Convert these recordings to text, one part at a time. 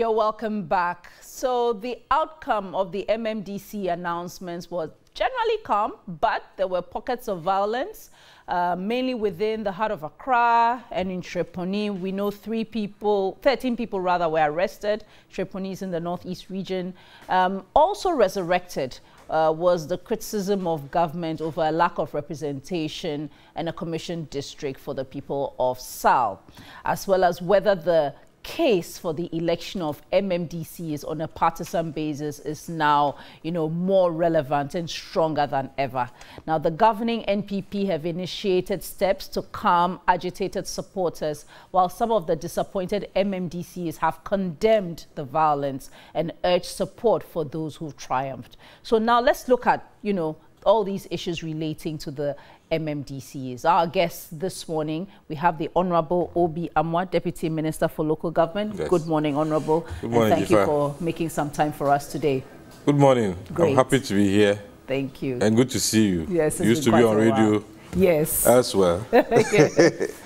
You're welcome back. So the outcome of the MMDC announcements was generally calm, but there were pockets of violence, uh, mainly within the heart of Accra and in Chereponi. We know three people, 13 people rather, were arrested. Chereponi is in the northeast region. Um, also resurrected uh, was the criticism of government over a lack of representation and a commission district for the people of Sal, as well as whether the case for the election of MMDCs on a partisan basis is now, you know, more relevant and stronger than ever. Now, the governing NPP have initiated steps to calm agitated supporters, while some of the disappointed MMDCs have condemned the violence and urged support for those who've triumphed. So now let's look at, you know, all these issues relating to the MMDCs. Our guest this morning, we have the Honorable Obi Amoah, Deputy Minister for Local Government. Yes. Good morning, Honorable. Good morning, and thank you for making some time for us today. Good morning. Great. I'm happy to be here. Thank you. And good to see you. Yes, you used to be on radio. Yes. As well.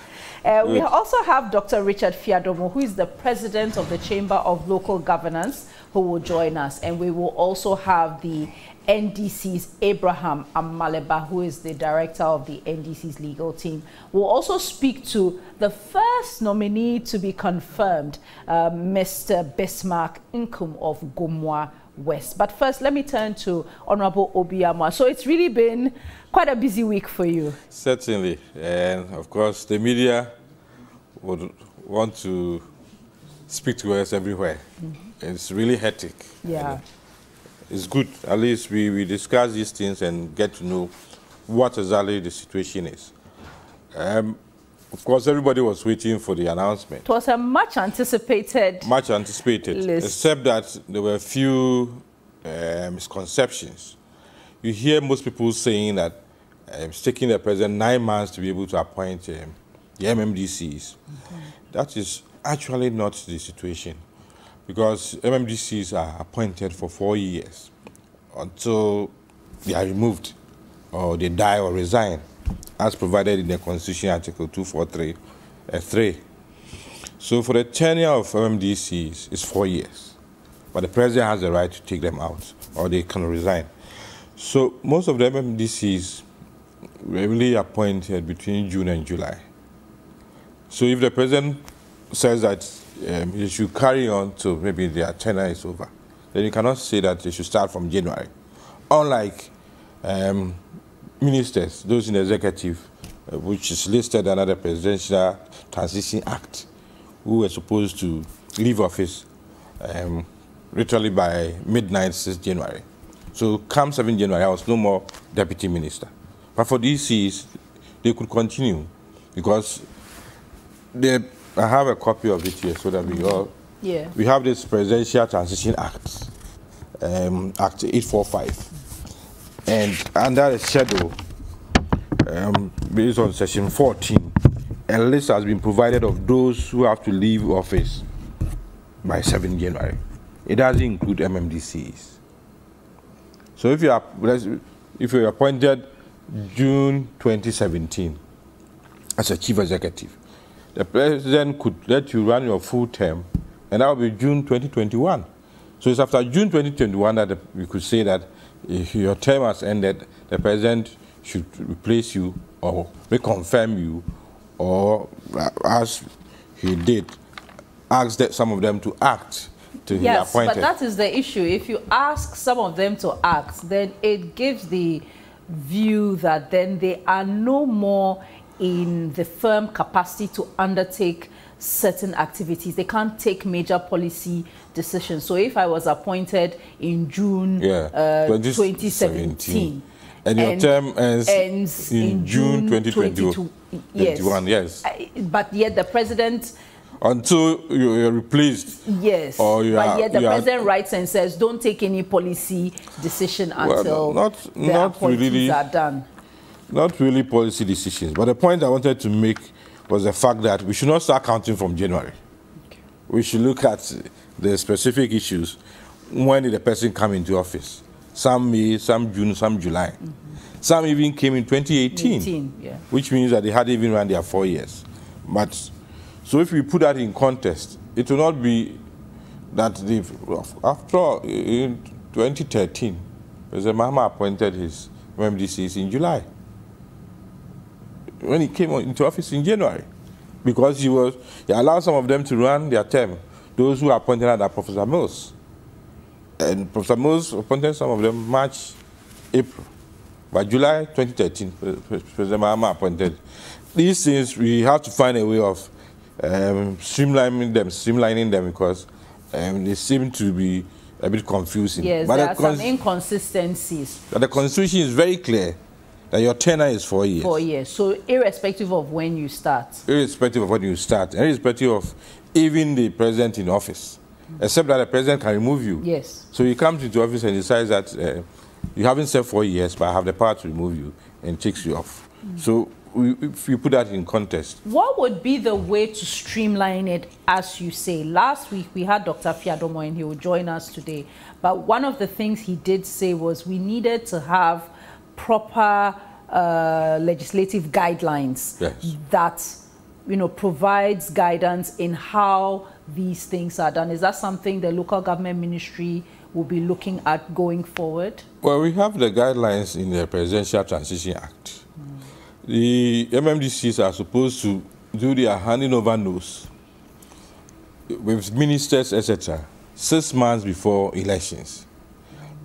Uh, we also have Dr. Richard Fiadomo, who is the president of the Chamber of Local Governance, who will join us. And we will also have the NDC's Abraham Amaliba, who is the director of the NDC's legal team, will also speak to the first nominee to be confirmed, uh, Mr. Bismarck Nkum of Gomoa West. But first, let me turn to Honorable Obi Amoah. So it's really been quite a busy week for you. Certainly. And of course, the media would want to speak to us everywhere. Mm. It's really hectic. Yeah it's good. At least we, we discuss these things and get to know what exactly the situation is. Um, of course, everybody was waiting for the announcement. It was a much anticipated Much anticipated, list. except that there were a few uh, misconceptions. You hear most people saying that um, it's taking the president nine months to be able to appoint um, the MMDCs. Mm -hmm. That is actually not the situation because MMDCs are appointed for four years until they are removed or they die or resign, as provided in the Constitution Article 243 uh, 3. So for the tenure of MMDCs, it's four years. But the president has the right to take them out or they can resign. So most of the MMDCs were really appointed between June and July. So if the president says that um, you should carry on to maybe their tenure is over. Then you cannot say that they should start from January. Unlike um, ministers, those in the executive, uh, which is listed under the Presidential Transition Act, who were supposed to leave office um, literally by midnight 6 January. So come 7 January, I was no more deputy minister. But for DCs, they could continue because the I have a copy of it here so that we all. Yeah. We have this Presidential Transition Act, um, Act 845. And under the schedule, um, based on Section 14, a list has been provided of those who have to leave office by 7 January. It doesn't include MMDCs. So if you are if you are appointed June 2017 as a chief executive, the president could let you run your full term, and that will be June 2021. So it's after June 2021 that we could say that if your term has ended, the president should replace you or reconfirm you, or uh, as he did, ask that some of them to act to yes, but that is the issue. If you ask some of them to act, then it gives the view that then they are no more in the firm capacity to undertake certain activities. They can't take major policy decisions. So if I was appointed in June yeah, uh, 2017, and your and term ends, ends in, in June 2021, yes. yes. I, but yet the president until you're replaced. Yes. Or you but are, yet the president are, writes and says, don't take any policy decision until well, not, the not appointees really, are done not really policy decisions. But the point I wanted to make was the fact that we should not start counting from January. Okay. We should look at the specific issues. When did the person come into office? Some May, some June, some July. Mm -hmm. Some even came in 2018, 18, yeah. which means that they hadn't even run their four years. But so if we put that in context, it will not be that the, after all, in 2013, President Mahama appointed his MMDCs in July. When he came into office in January, because he was he allowed some of them to run their term. Those who appointed under Professor Mills, and Professor Mills appointed some of them March, April. By July 2013, President Mahama appointed. These things we have to find a way of um, streamlining them, streamlining them because um, they seem to be a bit confusing. Yes, but there are some inconsistencies. But the constitution is very clear that your tenure is four years. Four years. So irrespective of when you start. Irrespective of when you start, irrespective of even the president in office, except that the president can remove you. Yes. So he comes into office and decides that uh, you haven't served four years, but I have the power to remove you and takes you off. Mm. So if you put that in context. What would be the way to streamline it, as you say? Last week we had Dr. Fiadomo and he will join us today. But one of the things he did say was we needed to have proper uh, legislative guidelines yes. that you know provides guidance in how these things are done. Is that something the local government ministry will be looking at going forward? Well, we have the guidelines in the Presidential Transition Act the MMDCs are supposed to do their handing over notes with ministers, etc., six months before elections.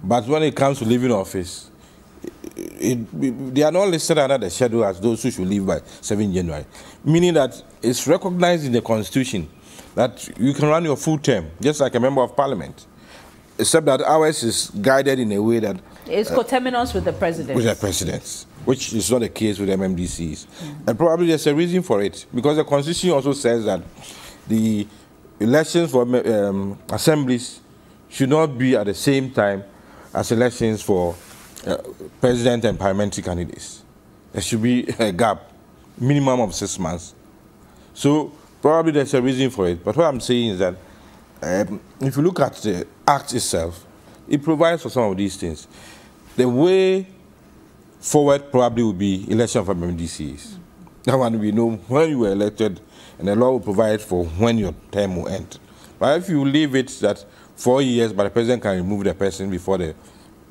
But when it comes to leaving office, it, they are not listed under the schedule as those who should leave by 7 January, meaning that it's recognized in the Constitution that you can run your full term, just like a member of parliament, except that ours is guided in a way that... It's uh, coterminous with the president. With the presidents which is not the case with MMDCs. Mm. And probably there's a reason for it, because the Constitution also says that the elections for um, assemblies should not be at the same time as elections for uh, president and parliamentary candidates. There should be a gap, minimum of six months. So probably there's a reason for it. But what I'm saying is that um, if you look at the Act itself, it provides for some of these things. The way forward probably will be election for MDCs. That one we know when you were elected, and the law will provide for when your term will end. But if you leave it that four years, but the president can remove the person before the,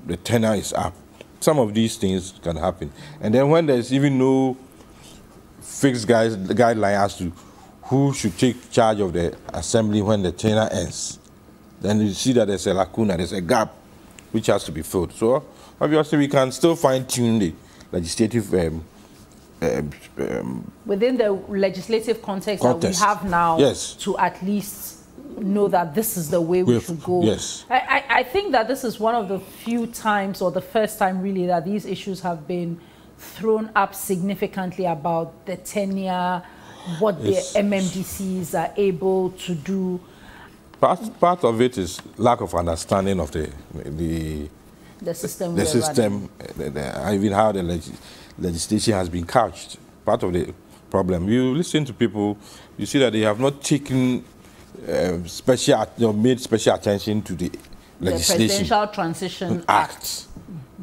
the tenure is up, some of these things can happen. And then when there's even no fixed guys, guideline as to who should take charge of the assembly when the tenure ends, then you see that there's a lacuna, there's a gap which has to be filled. So obviously we can still fine tune the legislative. Um, um, um, Within the legislative context, context, that we have now, yes. to at least know that this is the way we should go. Yes. I, I, I, think that this is one of the few times, or the first time really, that these issues have been thrown up significantly about the tenure, what yes. the MMDCs are able to do. Part, part of it is lack of understanding of the, the the system. The system, the, the, even how the leg legislation has been couched. Part of the problem. You listen to people, you see that they have not taken uh, special, you know, made special attention to the legislation. The Presidential Transition Act. Act.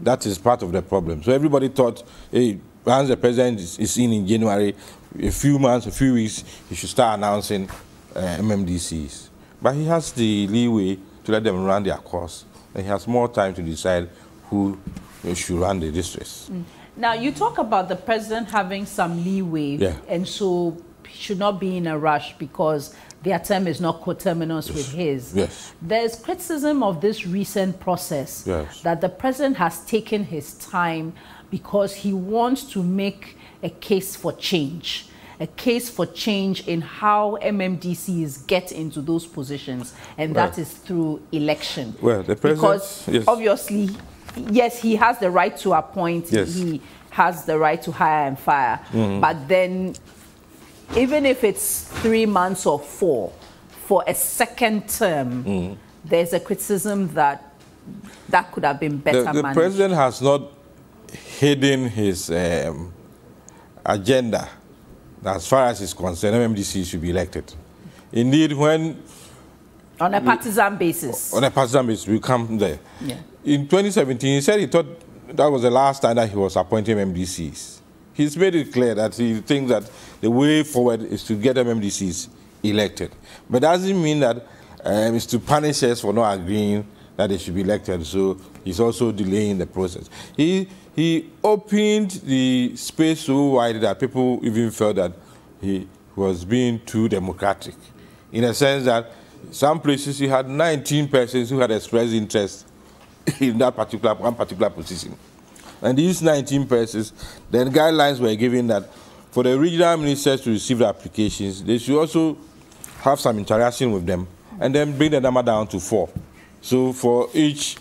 That is part of the problem. So everybody thought, hey, once the president is, is in in January, a few months, a few weeks, he should start announcing uh, MMDCs. But he has the leeway to let them run their course and he has more time to decide who should run the districts. Mm. Now, you talk about the president having some leeway, yeah. and so he should not be in a rush because their term is not coterminous yes. with his. Yes. There's criticism of this recent process yes. that the president has taken his time because he wants to make a case for change a case for change in how MMDCs get into those positions, and right. that is through election. Well, the president, because obviously, yes, he has the right to appoint. Yes. He has the right to hire and fire. Mm. But then, even if it's three months or four, for a second term, mm. there's a criticism that that could have been better the, the managed. president has not hidden his um, agenda as far as is concerned, MMDC should be elected. Indeed, when... On a partisan we, basis. On a partisan basis, we come there. Yeah. In 2017, he said he thought that was the last time that he was appointing MMDCs. He's made it clear that he thinks that the way forward is to get MMDCs elected. But doesn't mean that um, is to punish us for not agreeing that they should be elected. So he's also delaying the process. He he opened the space so wide that people even felt that he was being too democratic, in a sense that some places he had 19 persons who had expressed interest in that particular one particular position. And these 19 persons, then guidelines were given that for the regional ministers to receive the applications, they should also have some interaction with them and then bring the number down to four. So for each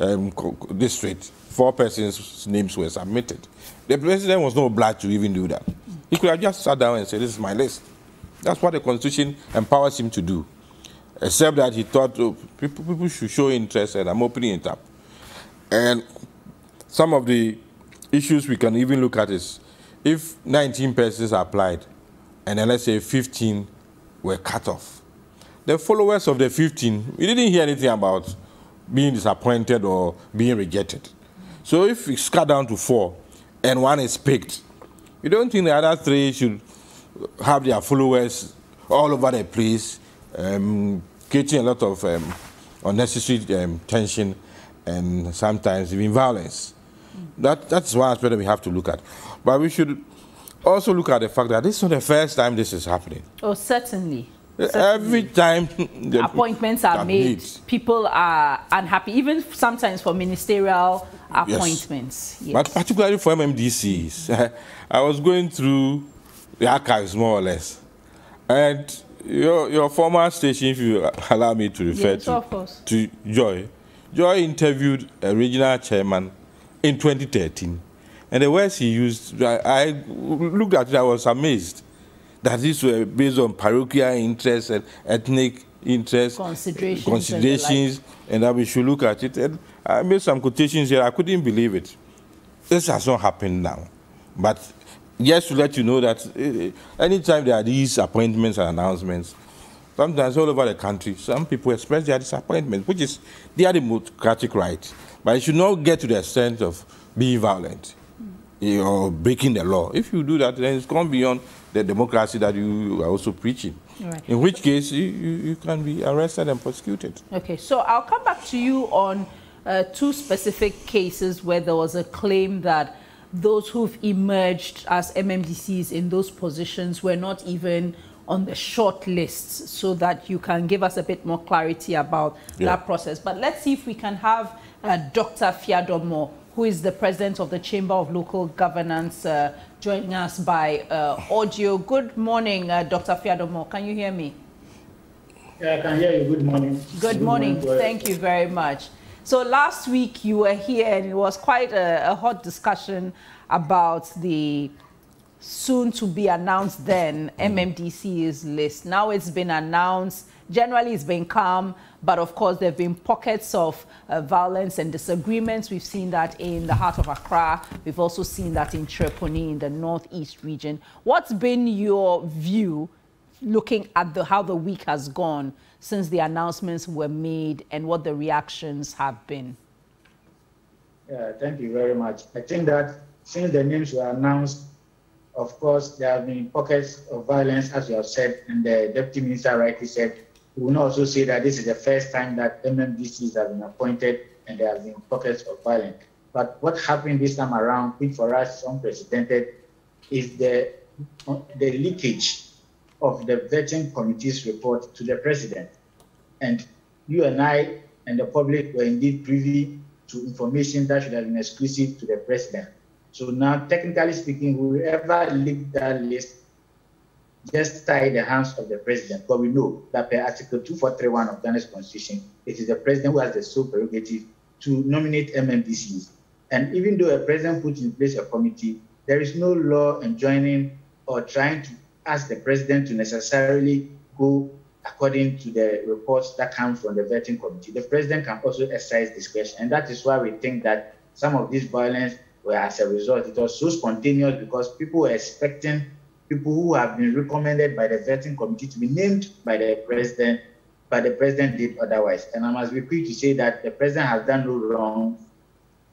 um, district, four persons' names were submitted. The president was not obliged to even do that. He could have just sat down and said, this is my list. That's what the constitution empowers him to do. Except that he thought oh, people, people should show interest and I'm opening it up. And some of the issues we can even look at is if 19 persons applied and then let's say 15 were cut off, the followers of the 15, we didn't hear anything about being disappointed or being rejected. So if it's cut down to four and one is picked, you don't think the other three should have their followers all over the place, um, creating a lot of um, unnecessary um, tension and sometimes even violence. That, that's one aspect that we have to look at. But we should also look at the fact that this is not the first time this is happening. Oh, certainly. Every time appointments are made, people are unhappy, even sometimes for ministerial appointments. Yes. Yes. But particularly for MMDCs, I was going through the archives more or less, and your your former station, if you allow me to refer yes, to, to Joy, Joy interviewed a regional chairman in 2013, and the words he used, I, I looked at it, I was amazed that these were based on parochial interests and ethnic interests, considerations, considerations and, and, that we should look at it. And I made some quotations here. I couldn't believe it. This has not happened now. But just to let you know that uh, anytime there are these appointments and announcements, sometimes all over the country, some people express their disappointment, which is their democratic right. But it should not get to the extent of being violent or breaking the law. If you do that, then it's gone beyond the democracy that you are also preaching. Right. In which case, you, you, you, can be arrested and prosecuted. Okay, so I'll come back to you on uh, two specific cases where there was a claim that those who've emerged as MMDCs in those positions were not even on the short lists so that you can give us a bit more clarity about yeah. that process. But let's see if we can have uh, Dr. Fiadomo, who is the president of the Chamber of Local Governance, uh, joining us by uh, audio. Good morning, uh, Dr. Fiadomo. Can you hear me? Yeah, I can hear you. Good morning. Good, Good morning. morning. Thank you very much. So last week you were here and it was quite a, a hot discussion about the soon to be announced then MMDC's list. Now it's been announced. Generally, it's been calm, but of course, there have been pockets of uh, violence and disagreements. We've seen that in the heart of Accra. We've also seen that in Chereponi in the northeast region. What's been your view looking at the, how the week has gone since the announcements were made and what the reactions have been? Yeah, thank you very much. I think that since the names were announced, of course, there have been pockets of violence, as you have said, and the deputy minister rightly said. We will also say that this is the first time that MMDCs have been appointed and there have been pockets of violence. But what happened this time around, which for us is unprecedented, is the, the leakage of the vetting committee's report to the president. And you and I and the public were indeed privy to information that should have been exclusive to the president. So now, technically speaking, whoever leaked that list just tie the hands of the president. But we know that per Article 2431 of Ghana's constitution, it is the president who has the sole prerogative to nominate MMDCs. And even though a president puts in place a committee, there is no law enjoining or trying to ask the president to necessarily go according to the reports that come from the vetting committee. The president can also exercise discretion. And that is why we think that some of this violence were as a result. It was so spontaneous because people were expecting people who have been recommended by the vetting committee to be named by the president, but the president did otherwise. And I must be quick to say that the president has done no wrong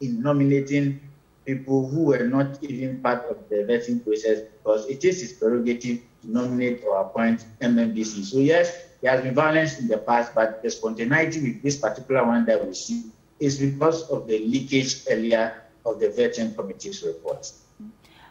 in nominating people who were not even part of the vetting process because it is his prerogative to nominate or appoint MMDC. So yes, there has been violence in the past, but the spontaneity with this particular one that we see is because of the leakage earlier of the vetting committee's report.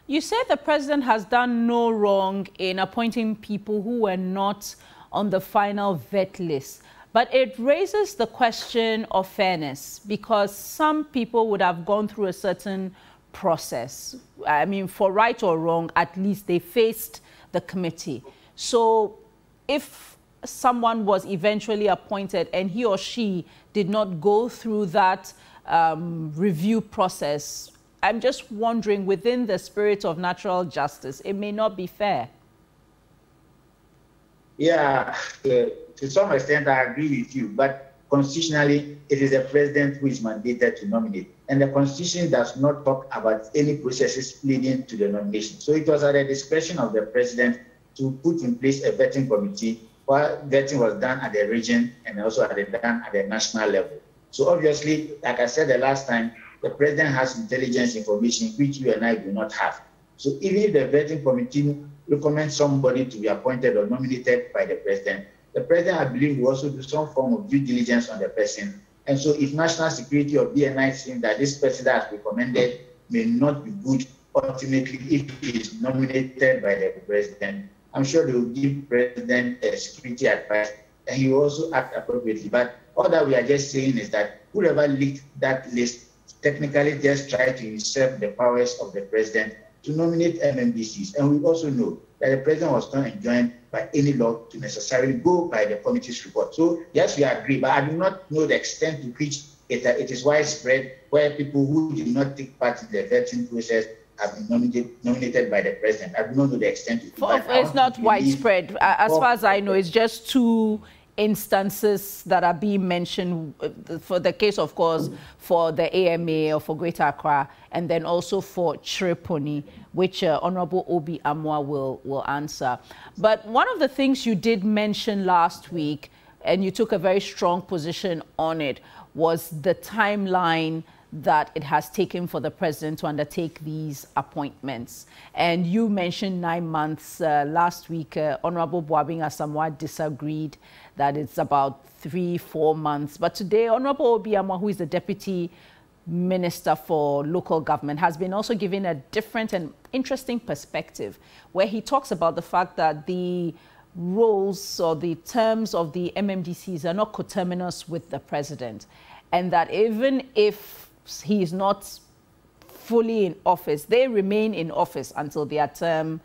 You said the president has done no wrong in appointing people who were not on the final vet list. But it raises the question of fairness because some people would have gone through a certain process. I mean, for right or wrong, at least they faced the committee. So if someone was eventually appointed and he or she did not go through that um, review process, I'm just wondering, within the spirit of natural justice, it may not be fair. Yeah, to, to some extent, I agree with you. But constitutionally, it is the president who is mandated to nominate. And the constitution does not talk about any processes leading to the nomination. So it was at the discretion of the president to put in place a vetting committee while vetting was done at the region and also at the, done at the national level. So obviously, like I said the last time, the president has intelligence information which you and I do not have. So even if the vetting committee recommends somebody to be appointed or nominated by the president, the president, I believe, will also do some form of due diligence on the person. And so if national security or BNI think that this person that has recommended may not be good ultimately if he is nominated by the president, I'm sure they will give president a security advice and he will also act appropriately. But all that we are just saying is that whoever leaked that list technically just try to usurp the powers of the president to nominate MMDCs. And we also know that the president was not enjoined by any law to necessarily go by the committee's report. So yes, we agree, but I do not know the extent to which it, uh, it is widespread where people who did not take part in the vetting process have been nominated, nominated by the president. I do not know the extent to which. It's not widespread. As far as I know, it's just two instances that are being mentioned uh, for the case, of course, for the AMA or for Greater Accra, and then also for Kyere which uh, Honorable Obi Amoah will, will answer. But one of the things you did mention last week, and you took a very strong position on it, was the timeline that it has taken for the president to undertake these appointments. And you mentioned nine months uh, last week. Uh, Honorable Boabing Asamoah disagreed that it's about three, four months. But today, Honorable Obi Amoah, who is the deputy minister for local government, has been also given a different and interesting perspective where he talks about the fact that the roles or the terms of the MMDCs are not coterminous with the president. And that even if he is not fully in office. They remain in office until their term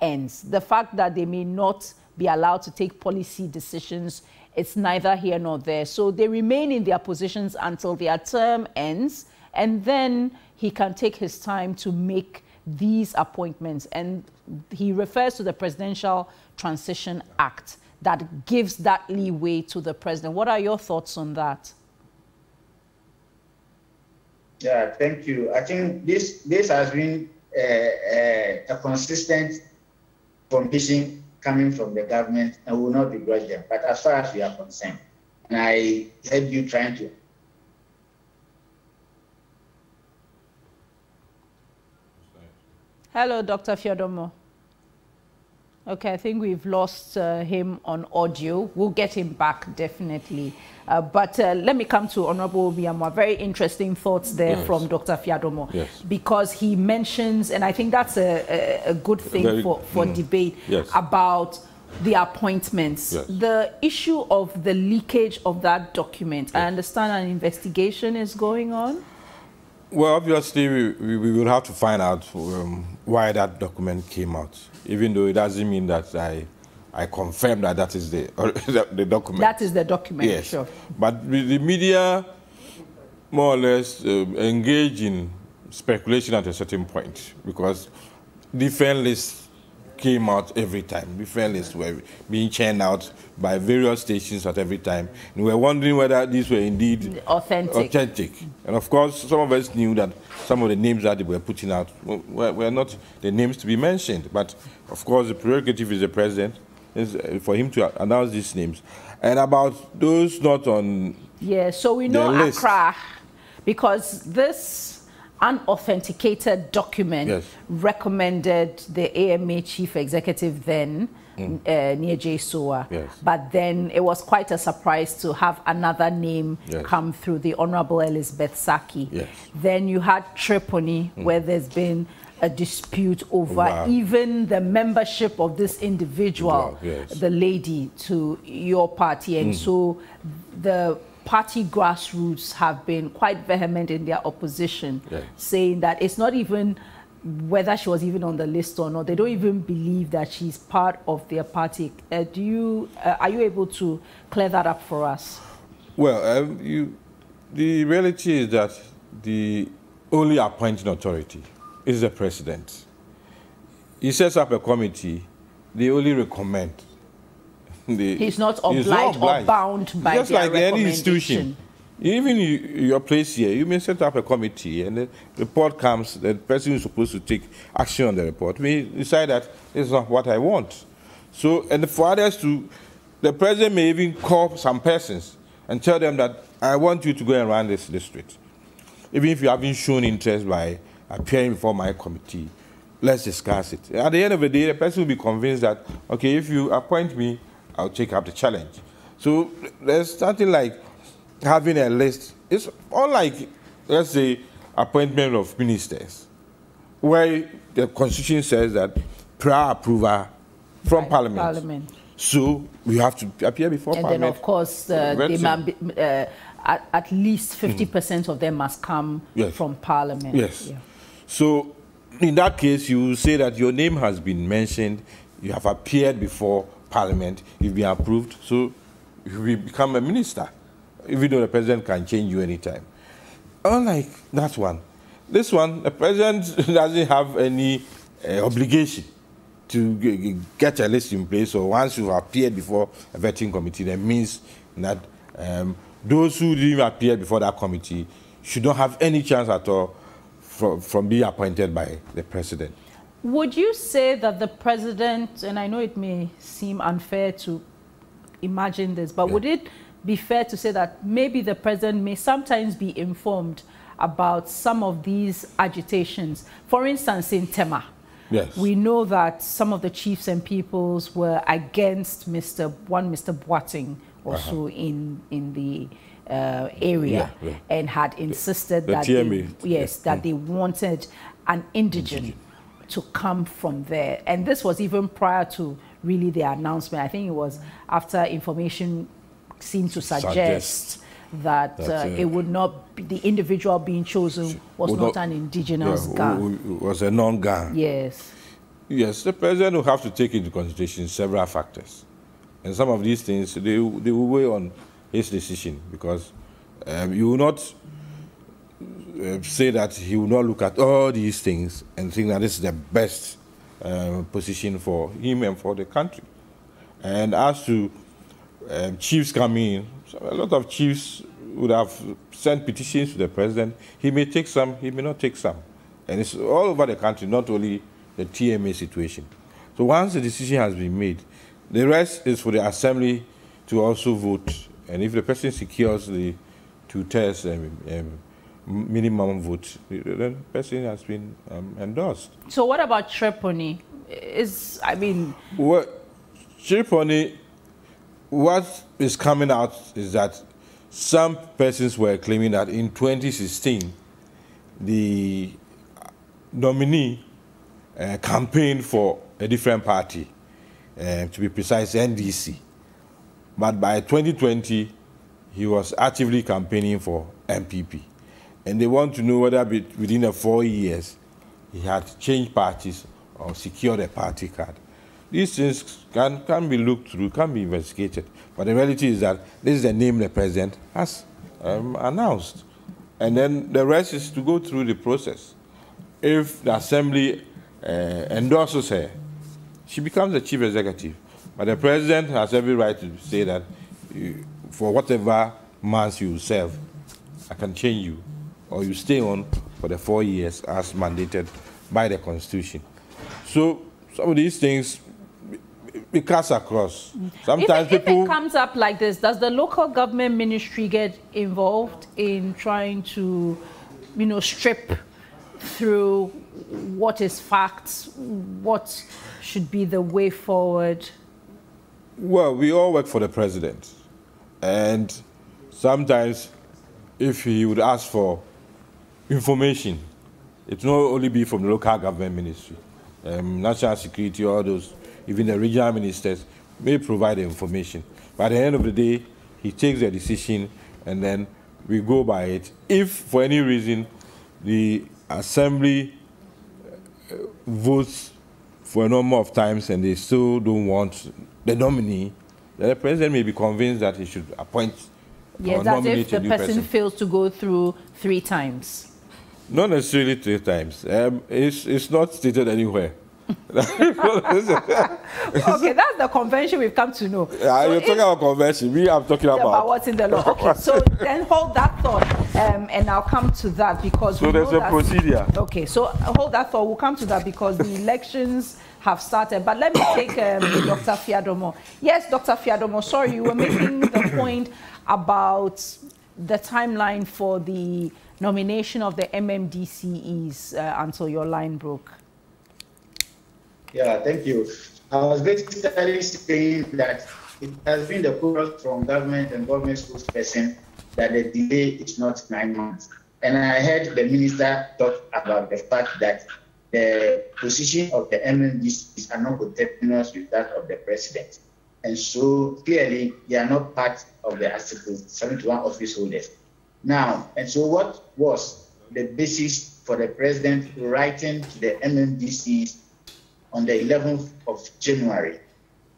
ends. The fact that they may not be allowed to take policy decisions, it's neither here nor there. So they remain in their positions until their term ends, and then he can take his time to make these appointments. And he refers to the Presidential Transition Act that gives that leeway to the president. What are your thoughts on that? Yeah, thank you. I think this this has been a, a, a consistent information coming from the government and will not begrudge them. But as far as we are concerned, and I heard you trying to Hello, Dr. Fiadomo. Okay, I think we've lost uh, him on audio. We'll get him back definitely. Uh, but uh, let me come to Honorable Obi Amoah. Very interesting thoughts there yes. from Dr. Fiadomo. Yes. Because he mentions, and I think that's a, a, a good thing Very, for, for mm, debate, yes. about the appointments. The issue of the leakage of that document. I understand an investigation is going on. Well, obviously, we, we, we will have to find out um, why that document came out, even though it doesn't mean that I I confirm that that is the, the document. That is the document, yes. sure. But the media more or less uh, engage in speculation at a certain point because different lists came out every time. Different lists were being churned out by various stations at every time. And we were wondering whether these were indeed authentic. authentic. And of course, some of us knew that some of the names that they were putting out were, were not the names to be mentioned. But of course, the prerogative is the president uh, for him to announce these names. And about those not on Yeah, so we know Accra because this unauthenticated document yes. recommended the AMA chief executive then mm. uh, near J Yes. But then it was quite a surprise to have another name yes. come through, the Honorable Elizabeth Sackey. Yes. Then you had Chereponi, mm. where there's been a dispute over wow. even the membership of this individual, yes. the lady, to your party. And mm. so the party grassroots have been quite vehement in their opposition, yes. saying that it's not even whether she was even on the list or not. They don't even believe that she's part of their party. Uh, do you uh, are you able to clear that up for us? Well, um, you, the reality is that the only appointing authority is the president. He sets up a committee. They only recommend. The, he's, not obliged, not obliged or bound by Just like any institution even you, your place here, you may set up a committee and the report comes, the person who's supposed to take action on the report may decide that this is not what I want. So, and for others to, the president may even call some persons and tell them that I want you to go and run this district. Even if you haven't shown interest by appearing before my committee, let's discuss it. At the end of the day, the person will be convinced that, okay, if you appoint me, I'll take up the challenge. So there's something like having a list. It's all like, let's say, appointment of ministers, where the constitution says that prior approval from right, parliament. parliament. So we have to appear before and parliament. And then, of course, uh, be, uh, at, at, least 50% mm. of them must come yes. from parliament. Yes. Yeah. So in that case, you say that your name has been mentioned, you have appeared before parliament, you've been approved, so you become a minister even though the president can change you anytime. Unlike that one, this one, the president doesn't have any uh, obligation to get a list in place. So once you've appeared before a vetting committee, that means that um, those who didn't appear before that committee should not have any chance at all from, from being appointed by the president. Would you say that the president, and I know it may seem unfair to imagine this, but yeah. would it be fair to say that maybe the president may sometimes be informed about some of these agitations. For instance, in Tema, yes. we know that some of the chiefs and peoples were against Mr. one Mr. Boateng also uh -huh. in in the uh, area yeah, yeah. and had insisted the, that the they, yes that mm. they wanted an indigent, indigent to come from there. And this was even prior to really the announcement. I think it was after information seemed to suggest, suggest that uh, it would not be, the individual being chosen was not, not, an indigenous yeah. Was a non-Ga. Yes. Yes, the president will have to take into consideration several factors, and some of these things they they will weigh on his decision because um, you will not uh, say that he will not look at all these things and think that this is the best uh, position for him and for the country. And as to um, chiefs coming in. A lot of chiefs would have sent petitions to the president. He may take some, he may not take some. And it's all over the country, not only the TMA situation. So once the decision has been made, the rest is for the assembly to also vote. And if the person secures the two thirds um, um, minimum vote, the person has been um, endorsed. So what about Chereponi? Is I mean, well, Chereponi what is coming out is that some persons were claiming that in 2016, the nominee uh, campaigned for a different party, uh, to be precise, NDC. But by 2020, he was actively campaigning for NPP. And they want to know whether within the four years he had changed parties or secured a party card. These things can, can be looked through, can be investigated. But the reality is that this is the name the president has um, announced. And then the rest is to go through the process. If the assembly uh, endorses her, she becomes the chief executive. But the president has every right to say that for whatever months you serve, I can change you, or you stay on for the four years as mandated by the constitution. So some of these things it cuts across. Sometimes if, people. If it comes up like this, does the local government ministry get involved in trying to, you know, strip through what is facts, what should be the way forward? Well, we all work for the president. And sometimes, if he would ask for information, it will not only be from the local government ministry, um, national security, all those, even the regional ministers may provide the information. But at the end of the day, he takes the decision and then we go by it. If for any reason the assembly uh, votes for a number of times and they still don't want the nominee, the president may be convinced that he should appoint yes, or nominate the a new person, if person fails to go through three times. Not necessarily three times. Um, it's, it's not stated anywhere. okay, that's the convention we've come to know. Yeah, so you're talking about convention. Me, I'm talking about, about what's in the law. Okay, so then hold that thought, um, and I'll come to that because so there's a that, procedure. Okay, so hold that thought. We'll come to that because the elections have started. But let me take um, Dr. Fiadomo. Yes, Dr. Fiadomo. Sorry, you were making the point about the timeline for the nomination of the MMDCEs uh, until your line broke. Yeah, thank you. I was basically saying that it has been the chorus from government and government spokesperson that the delay is not nine months. And I heard the minister talk about the fact that the position of the MMDCs are not coterminous with that of the president. And so clearly they are not part of the Article 71 office holders. Now, and so what was the basis for the president writing to the MMDCs on the 11th of January,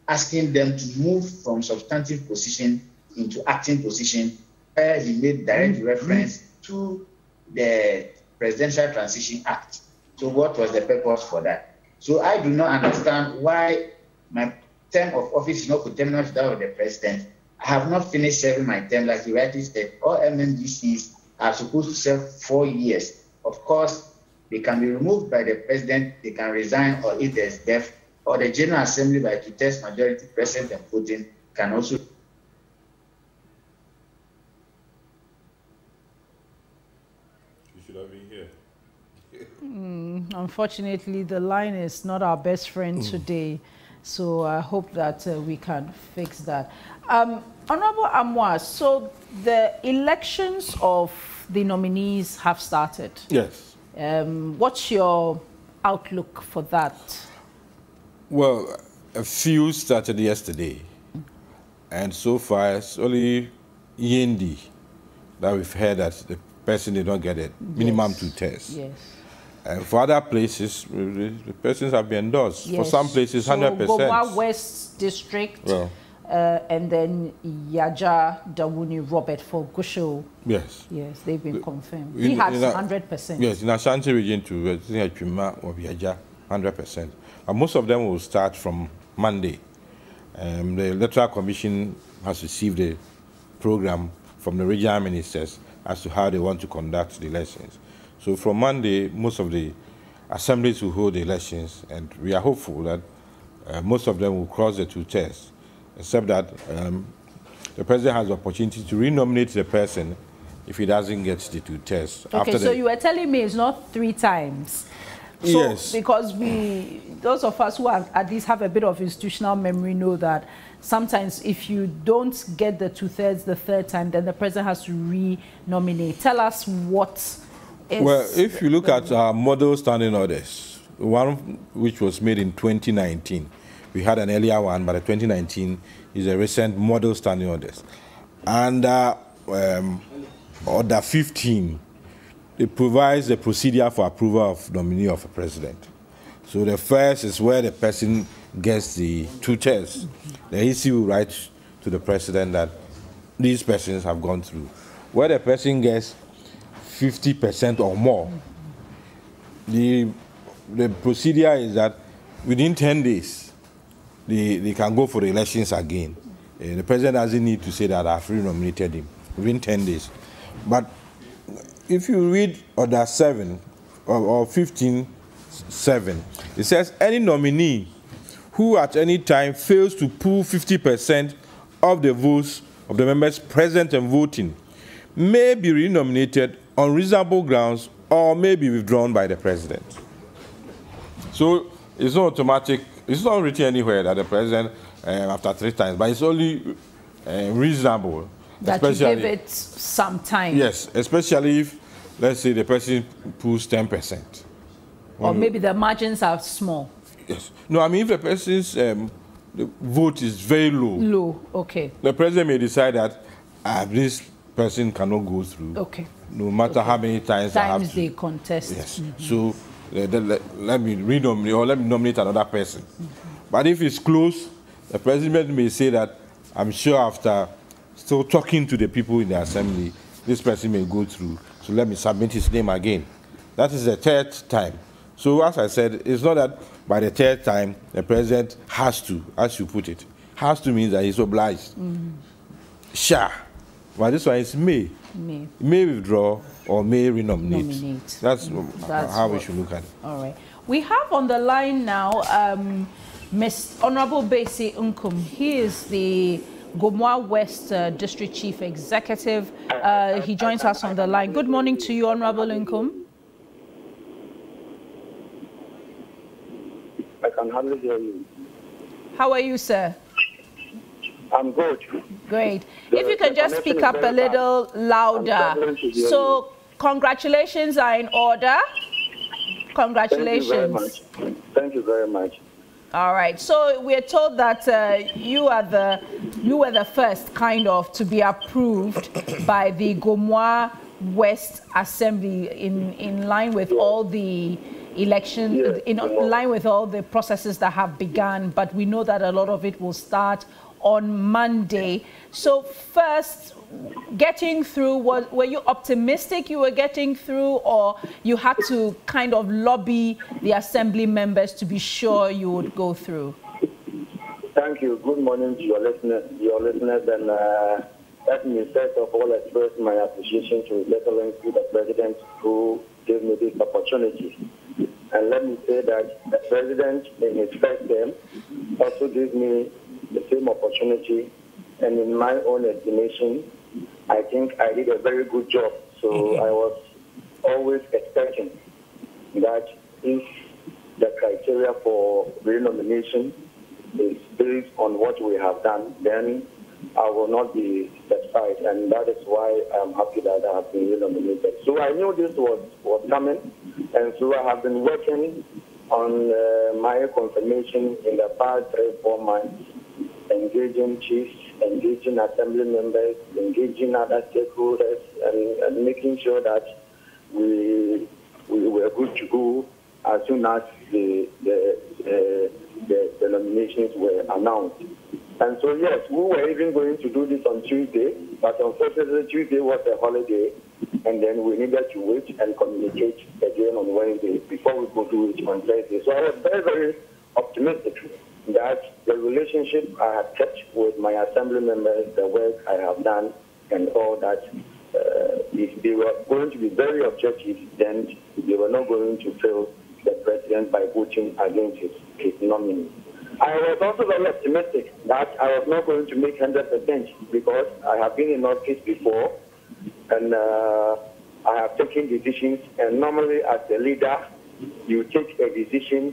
asking them to move from substantive position into acting position, where he made direct mm-hmm. reference to the Presidential Transition Act. So, what was the purpose for that? So, I do not understand why my term of office is not coterminous with that of the president. I have not finished serving my term, like you rightly said. All MMDCs are supposed to serve four years. Of course, they can be removed by the president, they can resign, or if there's death, or the General Assembly by two-thirds majority present and voting can also you should have been here. mm, unfortunately, the line is not our best friend today, so I hope that uh, we can fix that. Um, Honorable Amoah, so the elections of the nominees have started. Yes. Um, what's your outlook for that? Well, a few started yesterday, and so far it's only Yendi that we've heard that the person did not get it, minimum yes. two tests. Yes. And for other places, the persons have been endorsed. Yes. For some places, so 100%. Gomoa West District. Well, uh, and then Yaja Dawuni Robert for Gusho. Yes. Yes, they've been confirmed. In, he has 100%. Yes, in Ashanti region too, I think Pima or Yaja, 100%. And most of them will start from Monday. Um, the Electoral Commission has received a program from the regional ministers as to how they want to conduct the elections. So from Monday, most of the assemblies will hold the elections, and we are hopeful that uh, most of them will cross the two tests except that um, the president has the opportunity to renominate the person if he doesn't get the two tests. Okay, so you were telling me it's not three times. So, yes. Because we, those of us who are, at least have a bit of institutional memory know that sometimes if you don't get the two thirds the third time, then the president has to re-nominate. Tell us what is. Well, if you look at our model standing orders, one which was made in 2019, we had an earlier one, but the 2019 is a recent model standing orders. And uh, um, Order 15, it provides the procedure for approval of nominee of a president. So the first is where the person gets the two chairs. The EC will write to the president that these persons have gone through. Where the person gets 50% or more, the, the procedure is that within 10 days, they, they can go for the elections again. Uh, the president doesn't need to say that I've re-nominated him within 10 days. But if you read Order 7 or, or 15 7, it says any nominee who at any time fails to pull 50% of the votes of the members present and voting may be renominated on reasonable grounds or may be withdrawn by the president. So it's not automatic it's not written anywhere that the president um, after three times, but it's only uh, reasonable. That you give it some time. Yes, especially if, let's say, the person pulls 10%. Or maybe the margins are small. Yes. No, I mean, if the person's um, the vote is very low. Low, okay. The president may decide that uh, this person cannot go through. Okay. No matter okay. how many times, times they contest. Yes. Mm -hmm. So let, let, let, me renominate or let me nominate another person. Mm -hmm. But if it's close, the president may say that I'm sure after still talking to the people in the assembly, this person may go through. So let me submit his name again. That is the third time. So as I said, it's not that by the third time the president has to, as you put it, has to means that he's obliged. Mm -hmm. Sure. But this one is may. May. May withdraw or may renominate. Nominate. That's, That's how what, we should look at it. All right. We have on the line now um, Ms. Honorable Basi Nkum. He is the Gomoa West uh, District Chief Executive. Uh, he joins us on the line. Good morning to you, Honorable Nkum. I can hardly hear you. How are you, sir? I'm good. Great. The, if you can just speak up a little bad. louder. So, congratulations are in order. Congratulations. Thank you very much. Thank you very much. All right. So we're told that uh, you are the you were the first kind of to be approved by the Gomoa West Assembly in in line with all the election in line with all the processes that have begun, but we know that a lot of it will start on Monday. So first, getting through, was, were you optimistic you were getting through or you had to kind of lobby the assembly members to be sure you would go through? Thank you. Good morning to your listeners, your listeners and uh, let me first of all express my appreciation to His the President who gave me this opportunity. And let me say that the president in his first term also gave me the same opportunity. And in my own estimation, I think I did a very good job. So mm-hmm. I was always expecting that if the criteria for renomination is based on what we have done, then I will not be satisfied, and that is why I'm happy that I have been nominated. So I knew this was, was coming, and so I have been working on uh, my confirmation in the past three, four months, engaging chiefs, engaging assembly members, engaging other stakeholders, and, and making sure that we, we were good to go as soon as the, the, the, the, the nominations were announced. And so, yes, we were even going to do this on Tuesday, but unfortunately, Tuesday was a holiday, and then we needed to wait and communicate again on Wednesday before we could do it on Thursday. So I was very, very optimistic that the relationship I have kept with my assembly members, the work I have done, and all that, uh, if they were going to be very objective, then they were not going to fail the president by voting against his, his nominee. I was also very optimistic that I was not going to make 100% because I have been in office before and uh, I have taken decisions. And normally, as a leader, you take a decision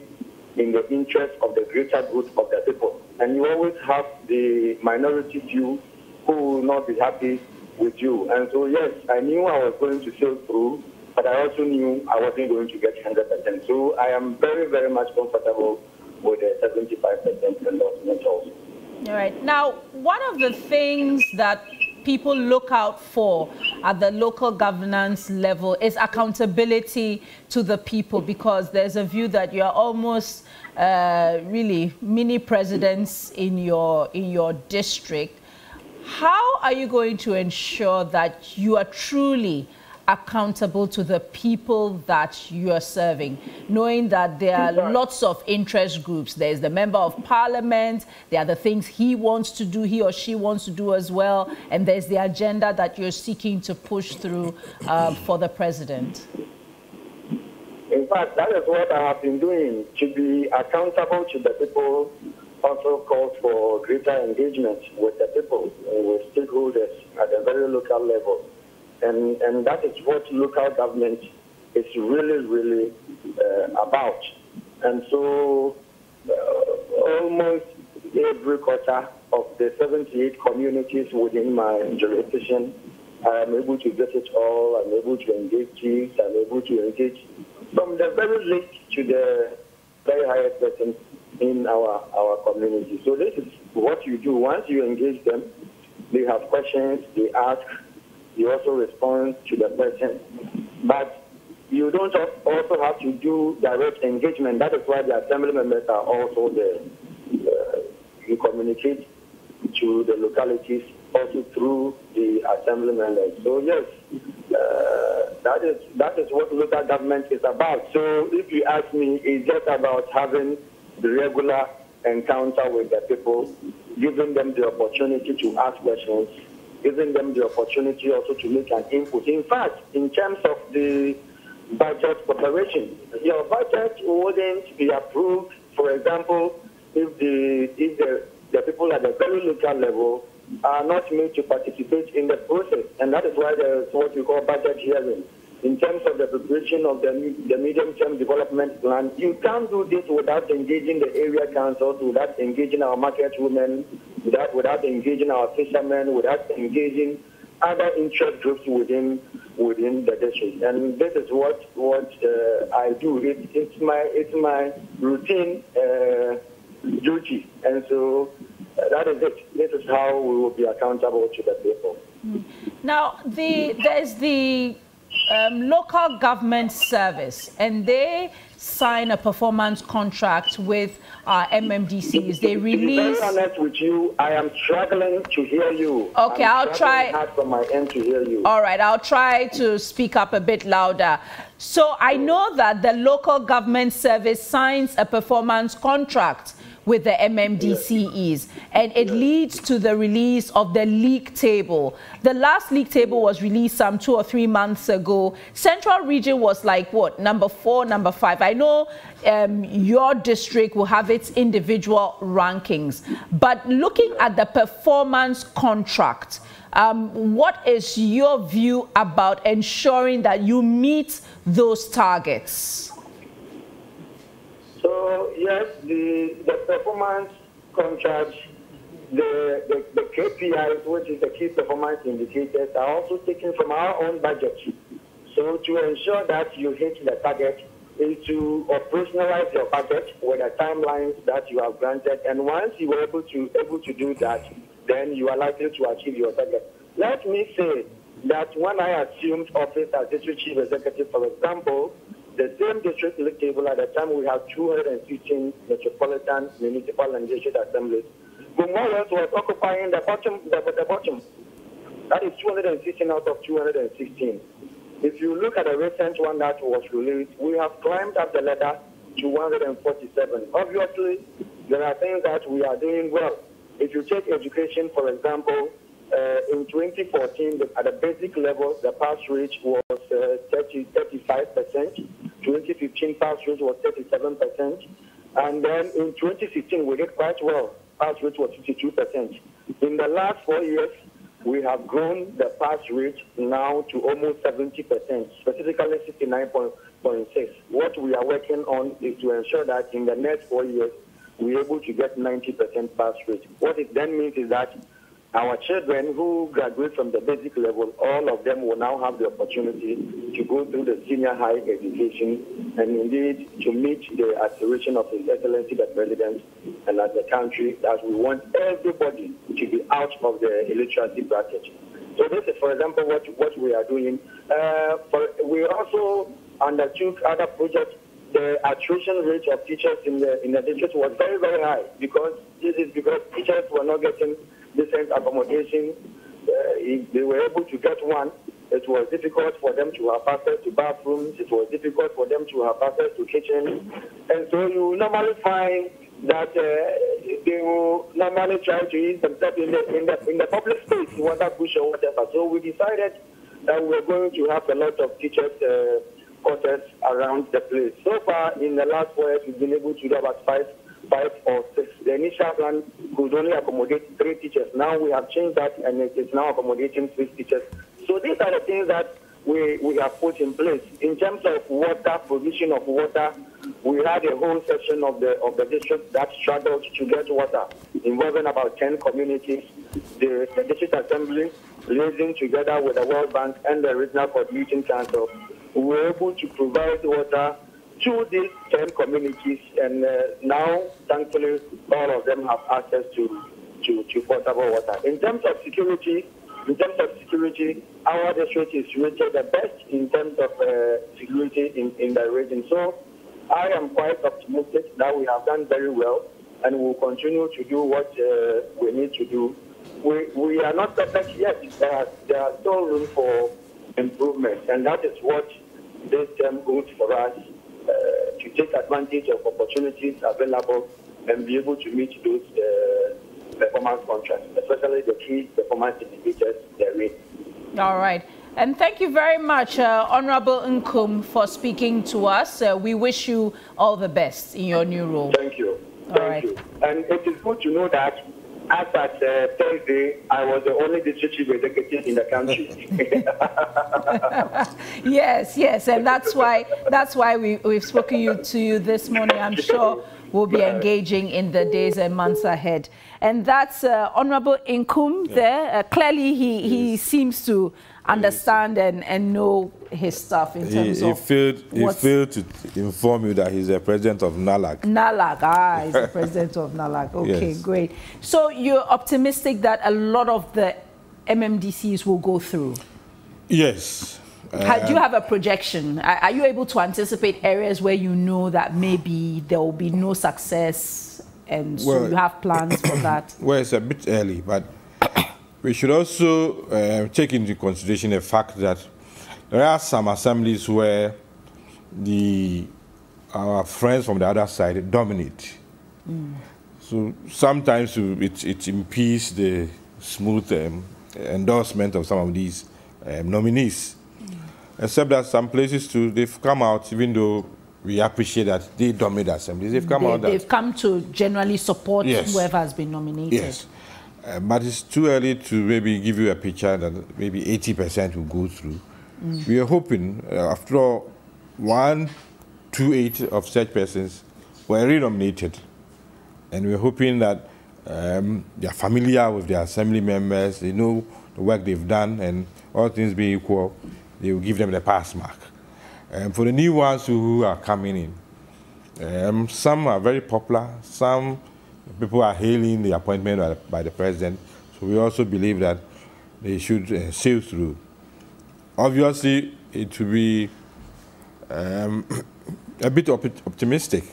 in the interest of the greater good of the people. And you always have the minority view who will not be happy with you. And so, yes, I knew I was going to sail through, but I also knew I wasn't going to get 100%. So I am very, very much comfortable with a 75% endorsement also. All right. Now, one of the things that people look out for at the local governance level is accountability to the people because there's a view that you're almost uh, really mini presidents in your in your district. How are you going to ensure that you are truly accountable to the people that you are serving, knowing that there are lots of interest groups. There's the member of parliament, there are the things he wants to do, he or she wants to do as well, and there's the agenda that you're seeking to push through uh, for the president. In fact, that is what I have been doing, to be accountable to the people also calls for greater engagement with the people, with stakeholders at a very local level. And, and that is what local government is really, really uh, about. And so uh, almost every quarter of the 78 communities within my jurisdiction. I am able to visit all, I'm able to engage chiefs, I'm able to engage from the very least to the very highest person in our, our community. So this is what you do. Once you engage them, they have questions, they ask, you also respond to the person. But you don't also have to do direct engagement. That is why the assembly members are also there. Uh, you communicate to the localities also through the assembly members. So yes, uh, that is that is what local government is about. So if you ask me, it's just about having the regular encounter with the people, giving them the opportunity to ask questions, giving them the opportunity also to make an input. In fact, in terms of the budget preparation, your budget wouldn't be approved, for example, if the if the, the people at the very local level are not made to participate in the process. And that is why there's what we call budget hearing. In terms of the preparation of the, the medium-term development plan, you can't do this without engaging the area councils, without engaging our market women, without, without engaging our fishermen, without engaging other interest groups within within the district. And this is what what uh, I do. It, it's my it's my routine uh, duty, and so that is it. This is how we will be accountable to the people. Now, the there's the um, local government service, and they sign a performance contract with uh, MMDCs. They release. To be honest with you, I am struggling to hear you. Okay, i will try. Hard from my end to hear you. All right, I'll try to speak up a bit louder. So I know that the local government service signs a performance contract with the MMDCEs. And it leads to the release of the league table. The last league table was released some two or three months ago. Central region was like what, number four, number five. I know um, your district will have its individual rankings, but looking at the performance contract, um, what is your view about ensuring that you meet those targets? So yes, the, the performance contract, the, the, the KPIs, which is the key performance indicators, are also taken from our own budget. So to ensure that you hit the target is to operationalize your budget with the timelines that you have granted. And once you are able to able to do that, then you are likely to achieve your target. Let me say that when I assumed office as district chief executive, for example, the same district table at the time we have 215 metropolitan municipal and district assemblies. Gomoa West was occupying the bottom, the, the bottom. That is 216 out of 216. If you look at the recent one that was released, we have climbed up the ladder to 147. Obviously, there are things that we are doing well. If you take education, for example, uh, in 2014, the, at the basic level, the pass rate was uh, 30, 35%. 2015 pass rate was 37%. And then in 2016, we did quite well. Pass rate was 52%. In the last four years, we have grown the pass rate now to almost 70%, specifically 69.6. What we are working on is to ensure that in the next four years, we're able to get 90% pass rate. What it then means is that our children who graduate from the basic level, all of them will now have the opportunity to go through the senior high education and indeed to meet the aspiration of His Excellency the President and as a country that we want everybody to be out of the illiteracy bracket. So this is, for example, what, what we are doing. Uh, for, we also undertook other projects. The attrition rate of teachers in the in the district was very, very high because this is because teachers were not getting decent accommodation. Uh, if they were able to get one, it was difficult for them to have access to bathrooms. It was difficult for them to have access to kitchens. And so you normally find that uh, they will normally try to use themselves in the, in the, in the public space, whether bush or whatever. So we decided that we we're going to have a lot of teachers' uh, quarters around the place. So far, in the last four years, we've been able to do about five five or six. The initial plan could only accommodate three teachers. Now we have changed that and it is now accommodating six teachers. So these are the things that we, we have put in place. In terms of water, provision of water, we had a whole section of the of the district that struggled to get water, involving about 10 communities. The, the district assembly, liaising together with the World Bank and the Regional Coordinating Council, we were able to provide water to these 10 communities, and uh, now, thankfully, all of them have access to, to, to water. In terms of security, in terms of security, our district is rated the best in terms of uh, security in, in the region. So I am quite optimistic that we have done very well and we will continue to do what uh, we need to do. We, we are not perfect yet. There are, there are still room for improvement, and that is what this term goes for us to take advantage of opportunities available and be able to meet those uh, performance contracts, especially the key performance indicators therein. All right. And thank you very much, uh, Honorable Nkum, for speaking to us. Uh, we wish you all the best in your new role. Thank you. Thank right. you. And it is good to know that as at uh, Thursday, I was the only district chief executive in the country. yes, yes, and that's why that's why we, we've spoken you, to you this morning. I'm sure we'll be engaging in the days and months ahead. And that's uh, Honorable Nkum yeah. there. Uh, clearly, he, he seems to understand and, and know his stuff in terms he, he of failed, He failed to inform you that he's the president of NALAG. NALAG, ah, he's the president of NALAG. Okay, yes. great. So you're optimistic that a lot of the MMDCs will go through? Yes. Uh, do you have a projection? Are, are you able to anticipate areas where you know that maybe there will be no success and so well, you have plans for that? Well, it's a bit early, but we should also uh, take into consideration the fact that there are some assemblies where the our friends from the other side dominate. Mm. So sometimes it, it impedes the smooth um, endorsement of some of these um, nominees. Mm. Except that some places too, they've come out, even though we appreciate that they dominate assemblies, they've come they, out. They've come to generally support yes. whoever has been nominated. Yes. Uh, but it's too early to maybe give you a picture that maybe 80% will go through. Mm. We are hoping, uh, after all, one, two, eight of such persons were renominated. And we're hoping that um, they are familiar with their assembly members, they know the work they've done, and all things being equal, they will give them the pass mark. And for the new ones who are coming in, um, some are very popular, some people are hailing the appointment by the, by the president. So we also believe that they should uh, sail through. Obviously, it will be um, a bit op optimistic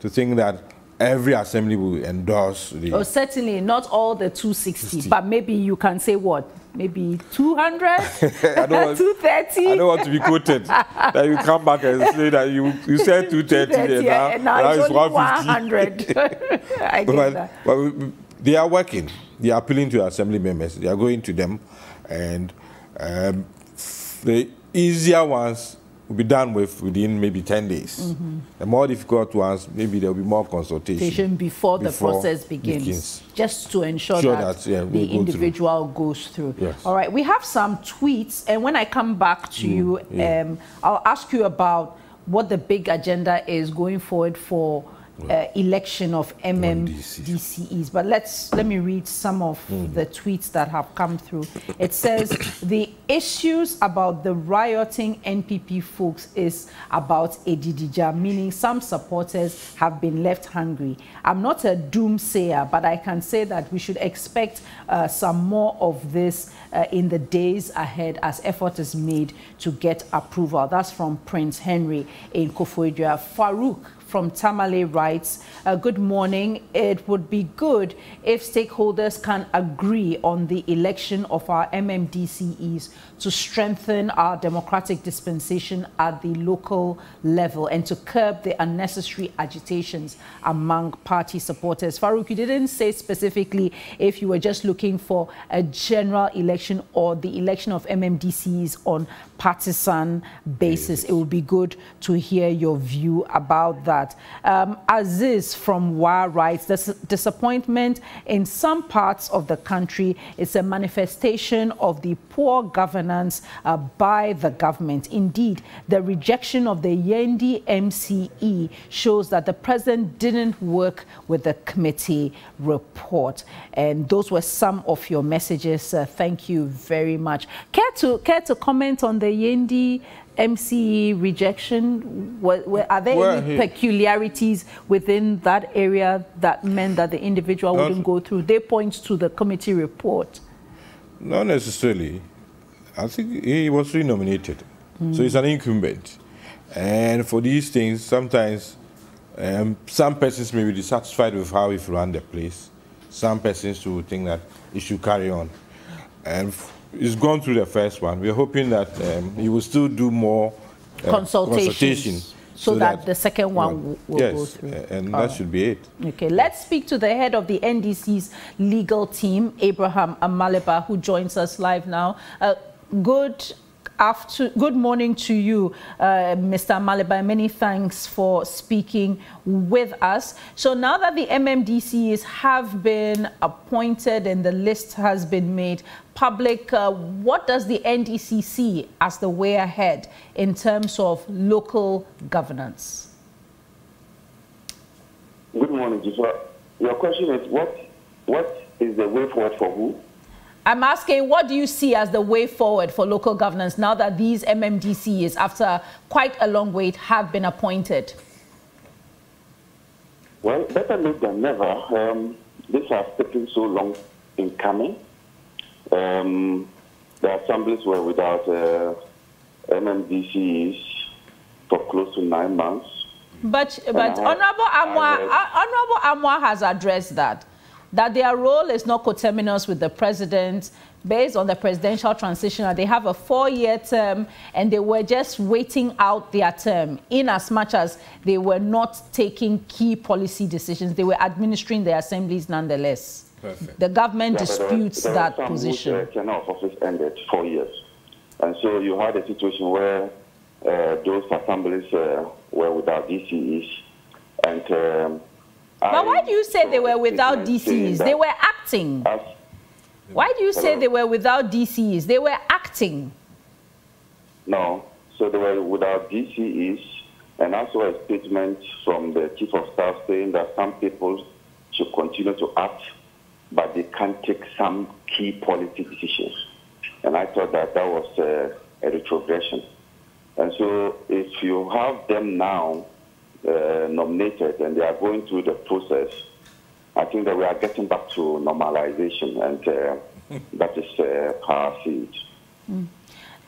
to think that every assembly will endorse the. Oh, certainly not all the 260, 60. but maybe you can say what? Maybe 200, 230. I don't want to be quoted. that you come back and say that you you said 230, 230 and now, and now, now it's, it's 100. I get but, that. But they are working. They are appealing to assembly members. They are going to them, and um, the easier ones will be done with within maybe 10 days. Mm -hmm. The more difficult ones, maybe there will be more consultation. Before, before the process begins, begins, just to ensure sure that, that yeah, the individual through. goes through. Yes. All right, we have some tweets, and when I come back to mm, you, yeah. um, I'll ask you about what the big agenda is going forward for uh, election of MMDCEs. But let's let me read some of mm. the tweets that have come through. It says the issues about the rioting NPP folks is about Adidija, meaning some supporters have been left hungry. I'm not a doomsayer, but I can say that we should expect uh, some more of this uh, in the days ahead as effort is made to get approval. That's from Prince Henry in Koforidua. Farouk from Tamale writes, uh, Good morning. It would be good if stakeholders can agree on the election of our MMDCEs to strengthen our democratic dispensation at the local level and to curb the unnecessary agitations among party supporters. Farouk, you didn't say specifically if you were just looking for a general election or the election of MMDCs on partisan basis. It would be good to hear your view about that. Um, as Aziz from WA writes, the disappointment in some parts of the country is a manifestation of the poor governance uh, by the government. Indeed, the rejection of the Yendi MCE shows that the president didn't work with the committee report. And those were some of your messages. Uh, thank you very much. Care to, care to comment on the Yendi MCE rejection? Were are there well, any peculiarities within that area that meant that the individual wouldn't go through? They point to the committee report. Not necessarily. I think he was renominated. Mm. So he's an incumbent. And for these things, sometimes um, some persons may be dissatisfied with how he ran the place. Some persons will think that he should carry on. And he's gone through the first one. We're hoping that um, he will still do more uh, consultation. So, so that, that, the second one will, will yes, go through. and All that right. should be it. Okay, let's speak to the head of the NDC's legal team, Abraham Amaliba, who joins us live now. Uh, good after, good morning to you, uh, Mr. Amaliba. Many thanks for speaking with us. So now that the MMDCs have been appointed and the list has been made public, uh, what does the NDC see as the way ahead in terms of local governance? Good morning, Joshua. Your question is what, what is the way forward for who? I'm asking, what do you see as the way forward for local governance now that these MMDCs, after quite a long wait, have been appointed? Well, better late than never. Um, this has taken so long in coming. Um, the assemblies were without uh, MMDCs for close to nine months. But, but Honorable Amoah, Honorable Amoah has addressed that that their role is not coterminous with the president based on the presidential transition. They have a four-year term and they were just waiting out their term in as much as they were not taking key policy decisions. They were administering the assemblies nonetheless. Perfect. The government yeah, disputes there, there that position. The tenure of office ended four years. And so you had a situation where uh, those assemblies uh, were without DCEs and um, but why do you say they were without DCs? They were acting. Why do you say they were without DCs? They were acting. No. So they were without DCEs, and also a statement from the chief of staff saying that some people should continue to act, but they can't take some key policy decisions. And I thought that that was uh, a retrogression. And so if you have them now uh, nominated and they are going through the process, I think that we are getting back to normalization, and uh, that is uh, how I. Mm.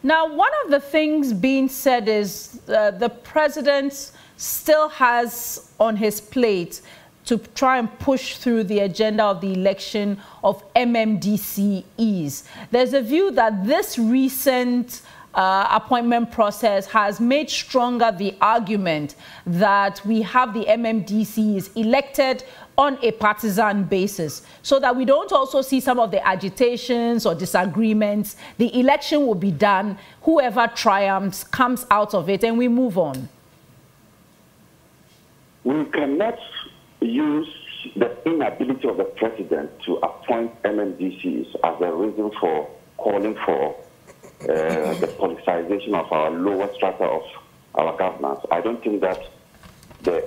Now, one of the things being said is uh, the president still has on his plate to try and push through the agenda of the election of MMDCEs. There's a view that this recent uh, appointment process has made stronger the argument that we have the MMDCs elected on a partisan basis so that we don't also see some of the agitations or disagreements. The election will be done, whoever triumphs comes out of it, and we move on. We cannot use the inability of the president to appoint MMDCs as a reason for calling for Uh, the politicization of our lower strata of our governance. I don't think that the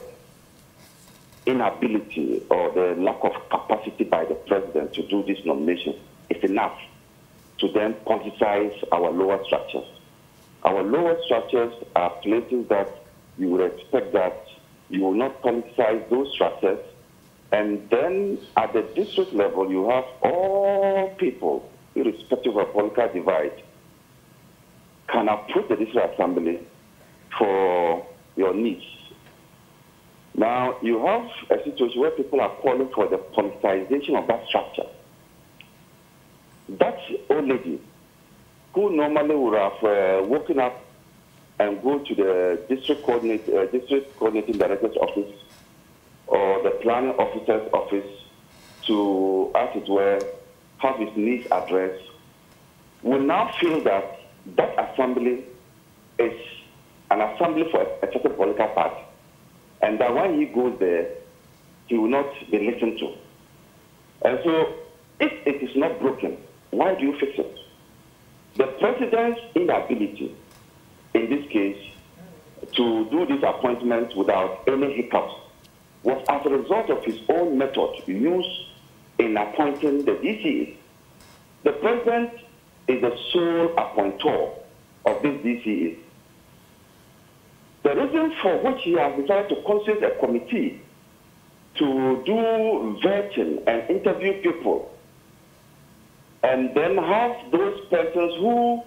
inability or the lack of capacity by the president to do this nomination is enough to then politicize our lower structures. Our lower structures are places that you would expect that you will not politicize those structures. And then at the district level, you have all people, irrespective of political divide, can approach the district assembly for your needs. Now, you have a situation where people are calling for the politicization of that structure. That old lady, who normally would have uh, woken up and go to the district, coordinate, uh, district coordinating director's office or the planning officer's office to, as it were, have his needs addressed, will now feel that that assembly is an assembly for a certain political party. and that when he goes there, he will not be listened to. And so, if it is not broken, why do you fix it? The president's inability, in this case, to do this appointment without any hiccups was as a result of his own method used in appointing the DCE. The president is the sole appointor of this DCE. The reason for which he has decided to constitute a committee to do vetting and interview people and then have those persons who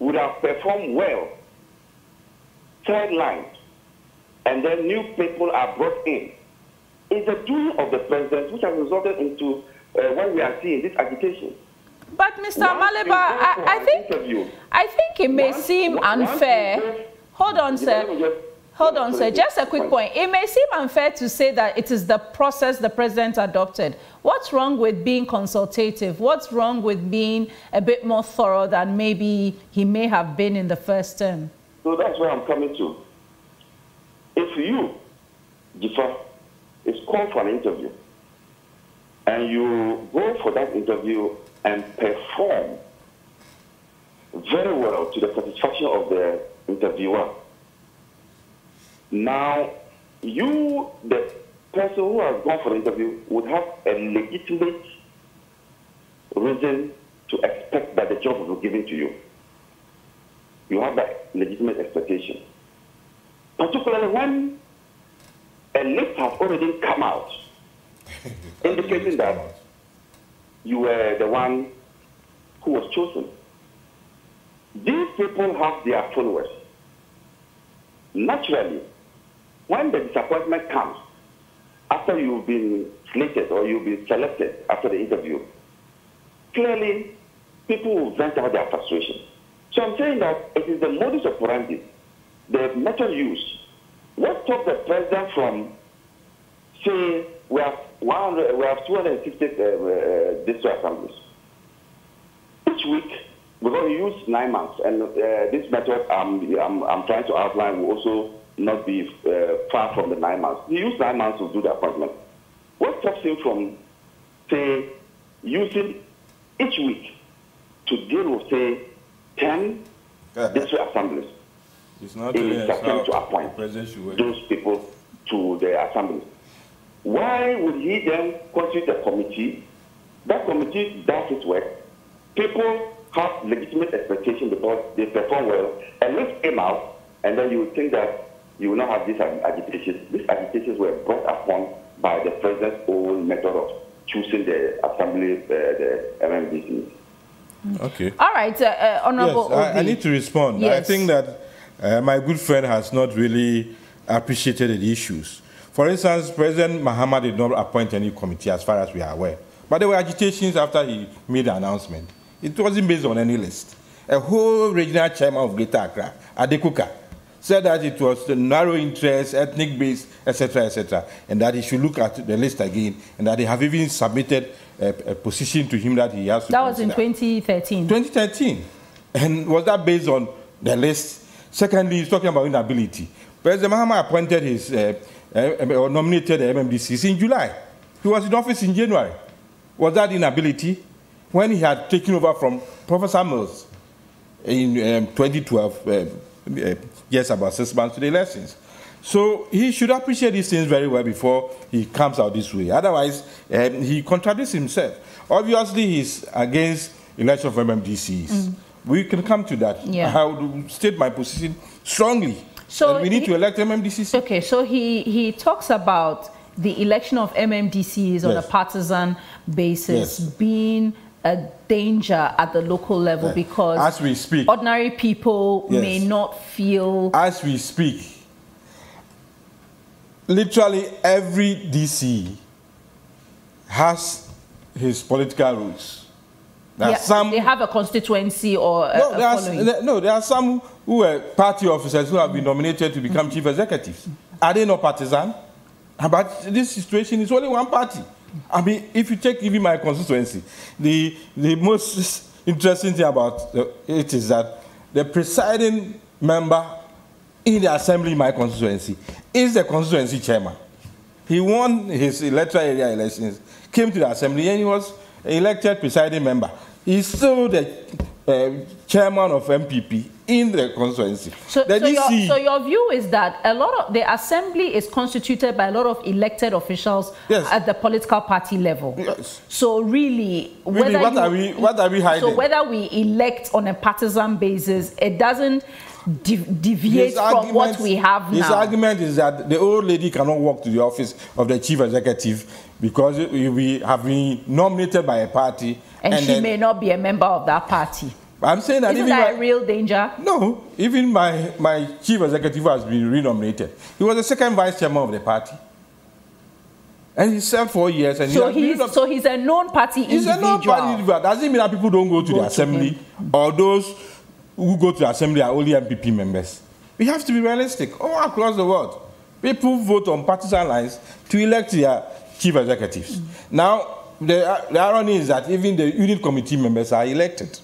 would have performed well sidelined and then new people are brought in is the doing of the president which has resulted into uh, what we are seeing, this agitation. But Mr. Maliba, I, I, think I think it may seem unfair. Hold on, sir. Hold on, sir. Just a quick point. It may seem unfair to say that it is the process the president adopted. What's wrong with being consultative? What's wrong with being a bit more thorough than maybe he may have been in the first term? So that's where I'm coming to. If you, Jifa, is called for an interview, and you go for that interview and perform very well to the satisfaction of the interviewer. Now, you, the person who has gone for the interview, would have a legitimate reason to expect that the job will be given to you. You have that legitimate expectation. Particularly when a list has already come out indicating that you were the one who was chosen. These people have their followers. Naturally, when the disappointment comes, after you've been slated or you've been selected after the interview, clearly people will vent out their frustration. So I'm saying that it is the modus operandi, the method used. What stopped the president from saying we have 100, we have 250 uh, uh, district assemblies. Each week, we're going to use nine months, and uh, this method I'm, I'm, I'm, trying to outline will also not be uh, far from the nine months. We use nine months to do the appointment. What stops him from, say, using each week to deal with, say, 10 district assemblies? It's not in his attempt to appoint those people to the assemblies. Why would he then constitute a committee? That committee does its work. People have legitimate expectation because they perform well, and lift him out, and then you would think that you will not have these agitations. These agitations were brought upon by the president's own method of choosing the assembly, uh, the MMDC. Okay. All right, uh, uh, Honorable yes, I, I, need to respond. Yes. I think that uh, my good friend has not really appreciated the issues. For instance, President Mahama did not appoint any committee as far as we are aware. But there were agitations after he made the announcement. It wasn't based on any list. A whole regional chairman of Greater Accra, Ade Coker, said that it was the narrow interest, ethnic base, etc., etc., and that he should look at the list again, and that they have even submitted a, a position to him that he has to That was consider. in 2013. 2013. And was that based on the list? Secondly, he's talking about inability. President Mahama appointed his uh, or nominated the MMDCs in July. He was in office in January. Was that inability? When he had taken over from Professor Mills in um, 2012, uh, uh, yes, about six months to the elections. So he should appreciate these things very well before he comes out this way. Otherwise, um, he contradicts himself. Obviously, he's against election of MMDCs. Mm. We can come to that. Yeah. I would state my position strongly so we need he, to elect MMDCs. Okay, so he, he talks about the election of MMDCs yes. on a partisan basis yes. being a danger at the local level yes. because as we speak, ordinary people may not feel. As we speak, literally every DC has his political roots. There yeah, some, they have a constituency or a, no, a there are, no, there are some who are party officers who have been nominated to become chief executives. Are they not partisan? Ah, but this situation is only one party. I mean, if you take even my constituency, the, the most interesting thing about it is that the presiding member in the assembly in my constituency is the constituency chairman. He won his electoral area elections, came to the assembly, and he was elected presiding member. He's still the uh, chairman of NPP in the constituency. So, so, your, so, your, view is that a lot of the assembly is constituted by a lot of elected officials yes. at the political party level. Yes. So really, really what you, are we what are we hiding? So whether we elect on a partisan basis, it doesn't de deviate from what we have now. His argument is that the old lady cannot walk to the office of the chief executive because we have been nominated by a party. And, and she may not be a member of that party. I'm saying that Isn't even that my, a real danger? No, even my, my chief executive has been renominated. He was the second vice chairman of the party. And he served four years. And so, he he's, so he's a known party he's individual. He's a known party individual. Doesn't mean that people don't go to go the assembly to or those who go to the assembly are only NPP members. We have to be realistic. All across the world, people vote on partisan lines to elect their chief executives. Mm. Now, the, the irony is that even the unit committee members are elected.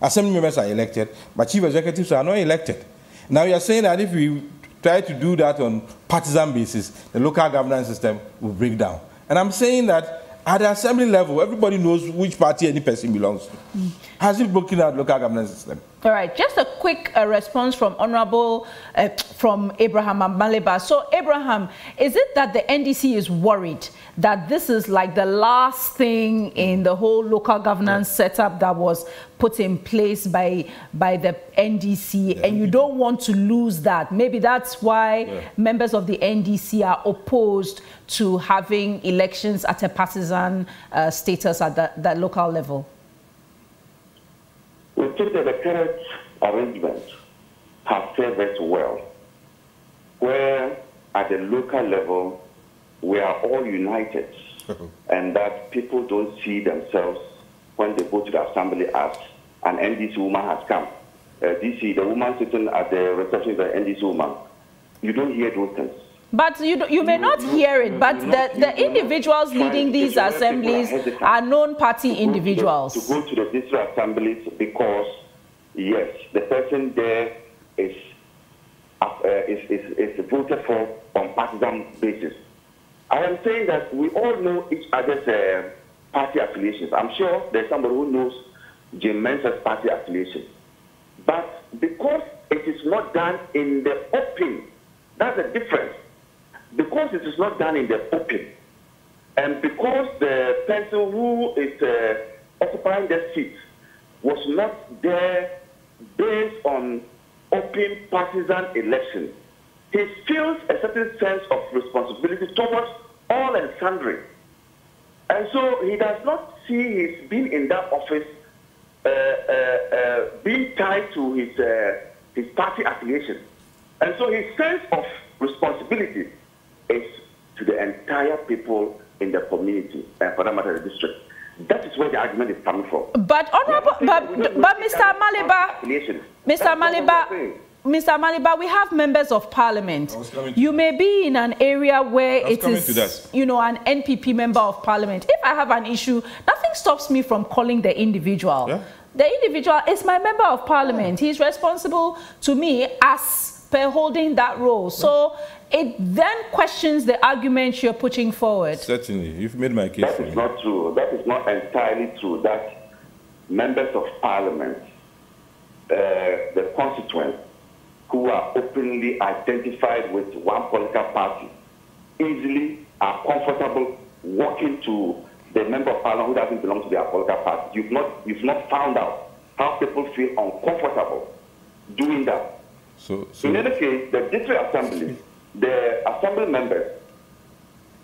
Assembly members are elected, but chief executives are not elected. Now you're saying that if we try to do that on partisan basis, the local governance system will break down. And I'm saying that at the assembly level, everybody knows which party any person belongs to. Mm. Has it broken out local governance system? All right, just a quick uh, response from Honorable, uh, from Abraham Maliba. So Abraham, is it that the NDC is worried that this is like the last thing in the whole local governance yeah. setup that was put in place by, by the NDC yeah. and you don't want to lose that? Maybe that's why yeah. members of the NDC are opposed to having elections at a partisan uh, status at that, that local level. That the current arrangement has served us well, where at the local level we are all united, and that people don't see themselves when they go to the assembly as an NDC woman has come. Uh, DC, the woman sitting at the reception is an NDC woman. You don't hear those things. But you, you may not hear it, but the, the individuals leading these assemblies are known party individuals. To, go to the district assemblies because, yes, the person there is, uh, is, is, is voted for on partisan basis. I am saying that we all know each other's uh, party affiliations. I'm sure there's somebody who knows Jim Mensah's party affiliation. But because it is not done in the open, that's the difference because it is not done in the open, and because the person who is uh, occupying the seat was not there based on open partisan election, he feels a certain sense of responsibility towards all and sundry. And so he does not see his being in that office uh, uh, uh being tied to his, uh, his party affiliation. And so his sense of responsibility is to the entire people in the community and for that matter the district. That is where the argument is coming from. But honorable, but, but Mr. Maliba, Mr. Maliba, Mr. Maliba, we have members of parliament. You may be in an area where it is, you know, an NPP member of parliament. If I have an issue, nothing stops me from calling the individual. Yeah. The individual is my member of parliament. He's responsible to me as per holding that role. So it then questions the arguments you're putting forward. Certainly. You've made my case. That is not true. That is not entirely true. That members of parliament, uh, the constituents, who are openly identified with one political party, easily are comfortable walking to the member of parliament who doesn't belong to their political party. You've not, you've not found out how people feel uncomfortable doing that. So, so in any case, the district assembly the assembly members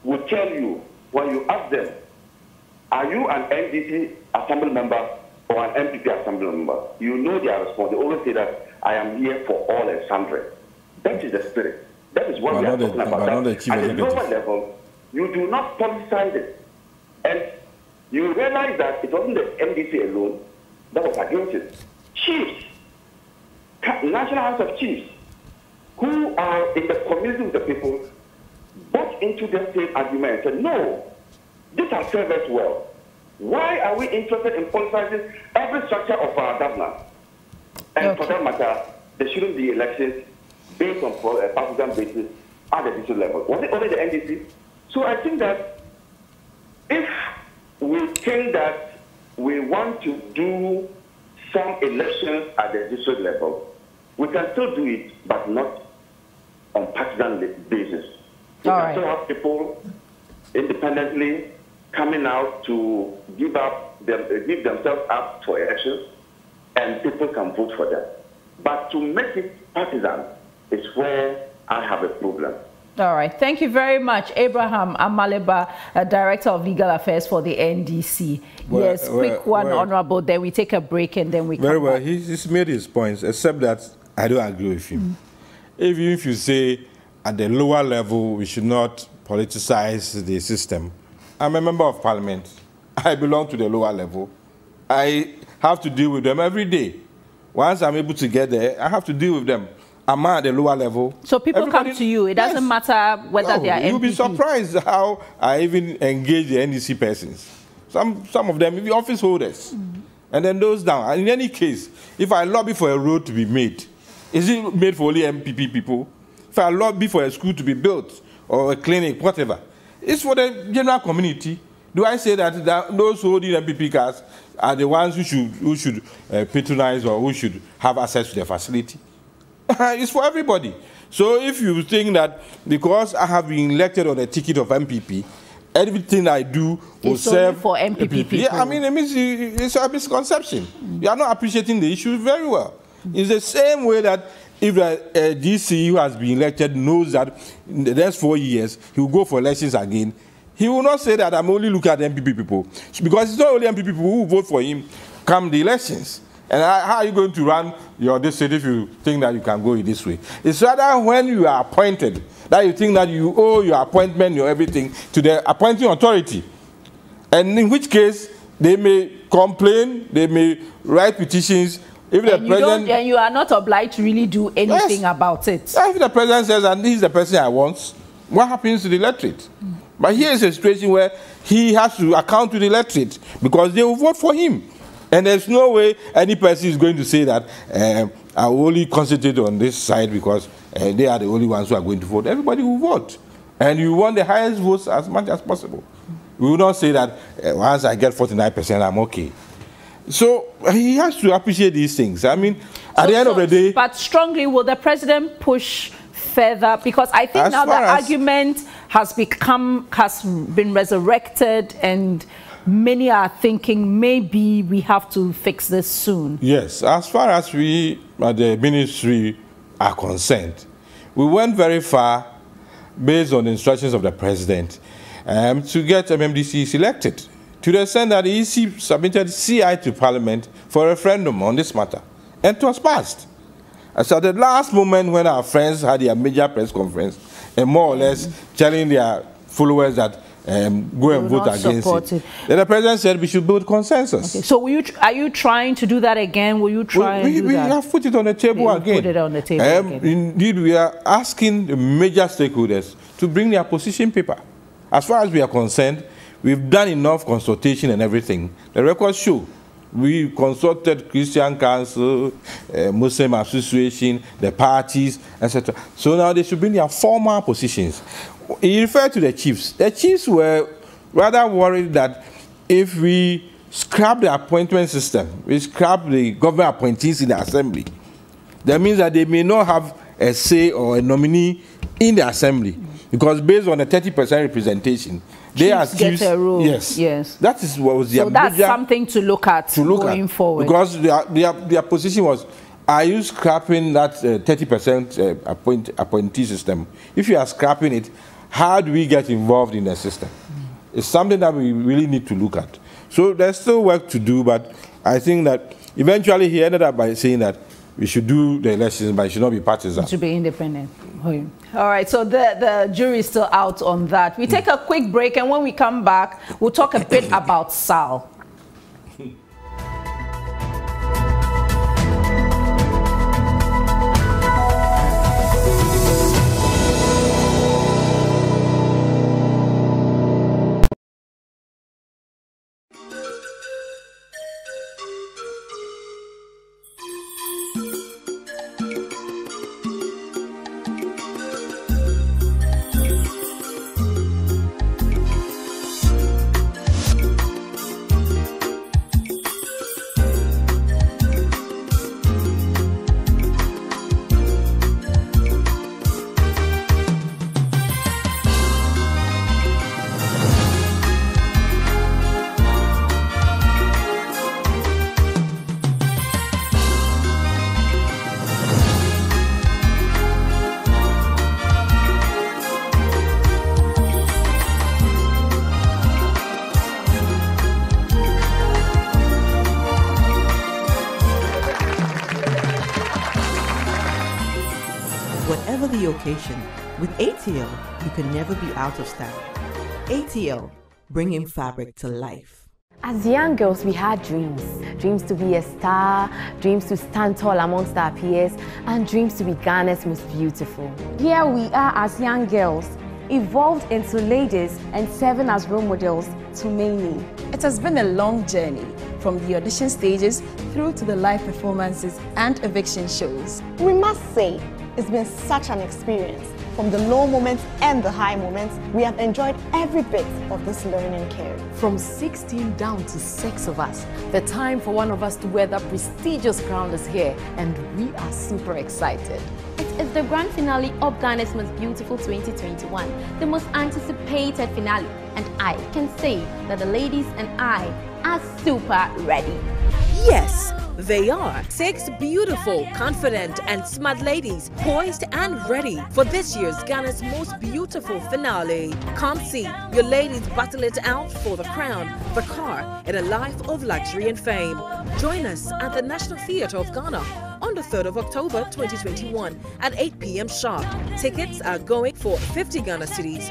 will tell you when you ask them, are you an NDC assembly member or an NPP assembly member? You know their response. They always say that I am here for all and sundry. That is the spirit. That is what but we are talking the, about. At the lower level, you do not politicize it. And you realize that it wasn't the NDC alone that was against it. Chiefs, National House of Chiefs, who are in the community with the people bought into the same argument and said, no, this has served us well. Why are we interested in politicizing every structure of our government? And okay. for that matter, there shouldn't be elections based on a uh, partisan basis at the district level? Was it only the NDC? So I think that if we think that we want to do some elections at the district level, we can still do it, but not on partisan basis. We All can right. still have people independently coming out to give up them, uh, give themselves up for elections, and people can vote for them. But to make it partisan is where I have a problem. All right. Thank you very much, Abraham Amaliba, uh, Director of Legal Affairs for the NDC. Well, yes, quick one, well. Honorable. Then we take a break and then we Very come well. back. He's, he's made his points, except that I don't agree with him. Even if you say at the lower level we should not politicize the system, I'm a member of parliament. I belong to the lower level. I have to deal with them every day. Once I'm able to get there, I have to deal with them. I'm at the lower level. So people Everybody- come to you. It doesn't matter whether No, they are You'll be surprised how I even engage the NDC persons. Some, some of them, even office holders. Mm. And then those down. And in any case, if I lobby for a road to be made, is it made for only NPP people? If I lobby for a school to be built or a clinic, whatever, it's for the general community. Do I say that, that those holding NPP cards are the ones who should, who should uh, patronize or who should have access to the facility? it's for everybody. So if you think that because I have been elected on a ticket of NPP, everything I do will It's serve for NPP Yeah, I mean, it means it's a misconception. You are not appreciating the issue very well. It's the same way that if a, a DC who has been elected knows that in the next four years he will go for elections again, he will not say that I'm only looking at MPP people. Because it's not only MPP people who vote for him come the elections. And how how are you going to run your district if you think that you can go in this way? It's rather when you are appointed that you think that you owe your appointment, your everything to the appointing authority. And in which case, they may complain, they may write petitions. If the and, you president, and you are not obliged to really do anything Yes. about it. if the president says that this is the person I want, what happens to the electorate? But here is a situation where he has to account to the electorate because they will vote for him. And there's no way any person is going to say that um, I will only concentrate on this side because uh, they are the only ones who are going to vote. Everybody will vote. And you want the highest votes as much as possible. We will not say that uh, once I get 49%, I'm okay. So he has to appreciate these things. I mean, at the end So- of the day, But strongly, will the president push further? Because I think now the argument has become, has been resurrected, and many are thinking maybe we have to fix this soon. Yes, as far as we at the ministry are concerned, we went very far based on the instructions of the president um, to get MMDC elected. To the extent that the EC submitted CI to Parliament for a referendum on this matter, and it was passed. And so at the last moment when our friends had their major press conference and more or less telling their followers that um, go and vote against it, it. then the president said we should build consensus. So, will you, tr- are you trying to do that again? Will you try we, we that? have put it on the table again. put it on the table Um, again. Indeed, we are asking the major stakeholders to bring their position paper. As far as we are concerned, we've done enough consultation and everything. The records show we consulted Christian Council, uh, Muslim Association, the parties, etc. So now they should bring their formal positions. He referred to the chiefs. The chiefs were rather worried that if we scrap the appointment system, we scrap the government appointees in the assembly, that means that they may not have a say or a nominee in the assembly because based on the 30% representation, they are get a role. Yes, Yes. That is what was their so that's something to look at to look going at forward. because their, their their position was. Are you scrapping that uh, 30% uh, appoint, appointee system? If you are scrapping it, how do we get involved in the system? It's something that we really need to look at. So there's still work to do, but I think that eventually he ended up by saying that we should do the elections, but it should not be partisan. It should be independent. All right, so the, the jury is still out on that. We take a quick break, and when we come back, we'll talk a bit about SAL. The occasion. With ATL, you can never be out of style. ATL, bringing fabric to life. As young girls, we had dreams. Dreams to be a star, dreams to stand tall amongst our peers, and dreams to be Ghana's most beautiful. Here we are as young girls, evolved into ladies and serving as role models to many. It has been a long journey from the audition stages through to the live performances and eviction shows. We must say, it's been such an experience. From the low moments and the high moments, we have enjoyed every bit of this learning curve. From 16 down to six of us, the time for one of us to wear that prestigious crown is here, and we are super excited. It is the grand finale of Ghana's Most Beautiful 2021, the most anticipated finale, and I can say that the ladies and I are super ready. Yes, they are six beautiful, confident, and smart ladies poised and ready for this year's Ghana's most beautiful finale. Come see your ladies battle it out for the crown, the car, and a life of luxury and fame. Join us at the National Theatre of Ghana on the 3rd of October 2021 at 8 p.m. sharp. Tickets are going for 50 Ghana cedis.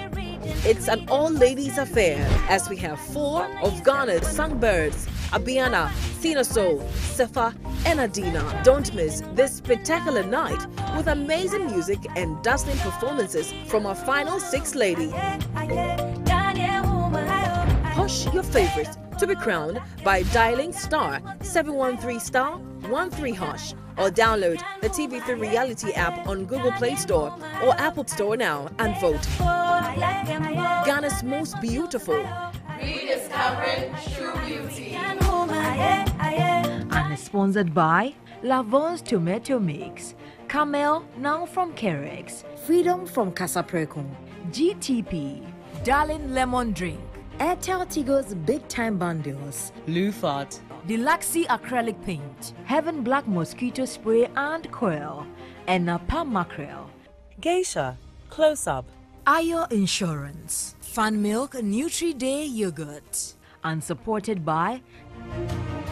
It's an all ladies affair as we have four of Ghana's songbirds Abiana, Thina Soul, Sefa, and Adina. Don't miss this spectacular night with amazing music and dazzling performances from our final six ladies. Push your favorites to be crowned by dialing star 713 star 13 hash or download the TV3 Reality app on Google Play Store or Apple Store now and vote. Ghana's most beautiful. Rediscovering true beauty. And is sponsored by Lavon's Tomato Mix, Camel now from Carex, Freedom from Casapreco, GTP, Darling Lemon Drink, Airtel Tigo's Big Time Bundles, Lufat, Deluxy Acrylic Paint, Heaven Black Mosquito Spray and Coil, and Napa Mackerel. Geisha, Close Up, Ayo Insurance, Fun Milk Nutri Day Yogurt, and supported by Música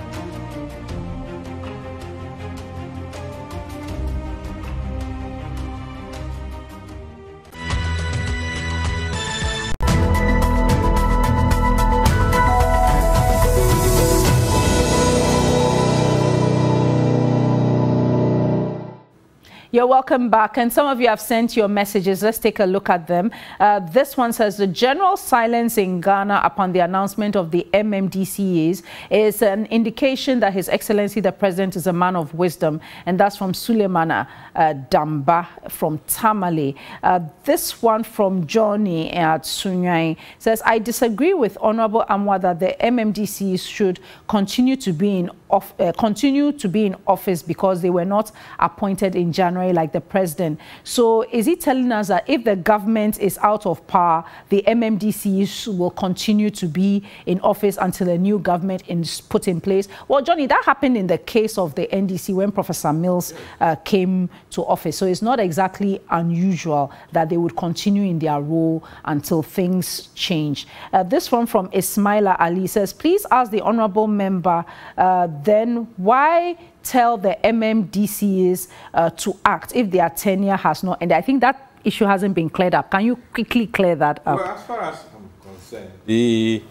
You're welcome back. And some of you have sent your messages. Let's take a look at them. Uh, this one says the general silence in Ghana upon the announcement of the MMDCEs is an indication that His Excellency the President is a man of wisdom. And that's from Suleimana uh, Damba from Tamale. Uh, this one from Johnny at Sunyani says, I disagree with Honorable Amoah that the MMDCs should continue to be in uh, continue to be in office because they were not appointed in January like the president. So is he telling us that if the government is out of power, the MMDCs will continue to be in office until a new government is put in place? Well, Johnny, that happened in the case of the NDC when Professor Mills uh, came to office. So it's not exactly unusual that they would continue in their role until things change. Uh, this one from Ismaila Ali says, please ask the honorable member uh, then why tell the MMDCs uh, to act if their tenure has not ended? I think that issue hasn't been cleared up. Can you quickly clear that up? Well, as far as I'm concerned, the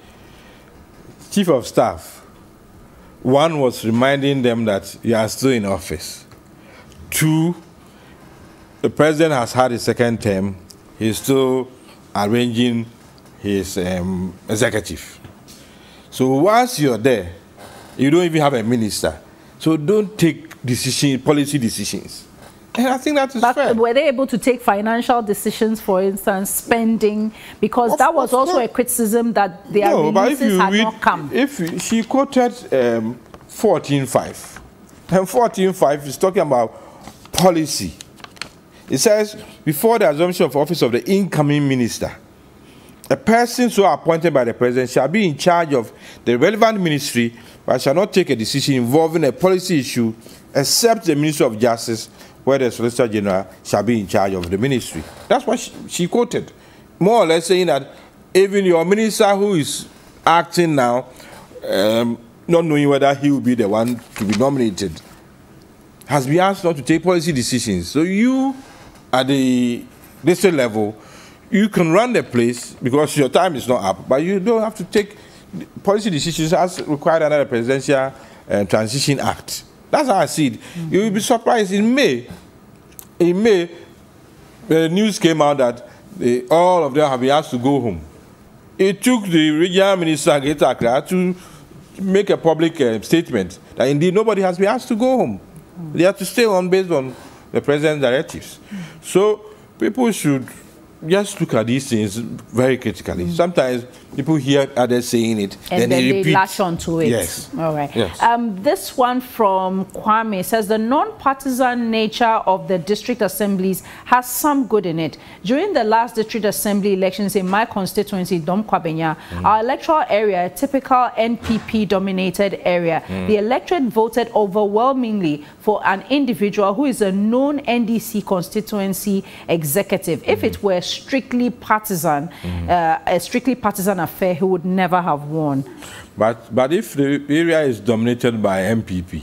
chief of staff, one was reminding them that you are still in office. Two, the president has had his second term. He's still arranging his um, executive. So once you're there, you don't even have a minister. So don't take decision, policy decisions. And I think that is but fair. were they able to take financial decisions, for instance, spending? Because Of- that was also course. a criticism that their no, but if releases you had read, not come. if you- she quoted um, 14.5, and 14.5 is talking about policy. It says, before the assumption of office of the incoming minister, a person so appointed by the president shall be in charge of the relevant ministry, but shall not take a decision involving a policy issue except the Minister of Justice, where the Solicitor General shall be in charge of the ministry. That's what she, she quoted. More or less saying that even your minister who is acting now, um, not knowing whether he will be the one to be nominated, has been asked not to take policy decisions. So you, at the district level, you can run the place because your time is not up, but you don't have to take policy decisions as required under the Presidential uh, Transition Act. That's how I see it. Mm -hmm. You will be surprised in May. In May, the news came out that they, all of them have been asked to go home. It took the regional minister, Accra, to make a public uh, statement that indeed nobody has been asked to go home. Mm. They have to stay on based on the president's directives. Mm. So people should just look at these things very critically. Sometimes people hear others saying it, and then, then they, they latch onto it. Yes. All right. Yes. Um, this one from Kwame says the non-partisan nature of the district assemblies has some good in it. During the last district assembly elections in my constituency, Dome Kwabenya, mm. our electoral area, a typical NPP-dominated area, mm. the electorate voted overwhelmingly for an individual who is a known NDC constituency executive. If it were strictly partisan, uh, a strictly partisan affair, he would never have won. But, but if the area is dominated by MPP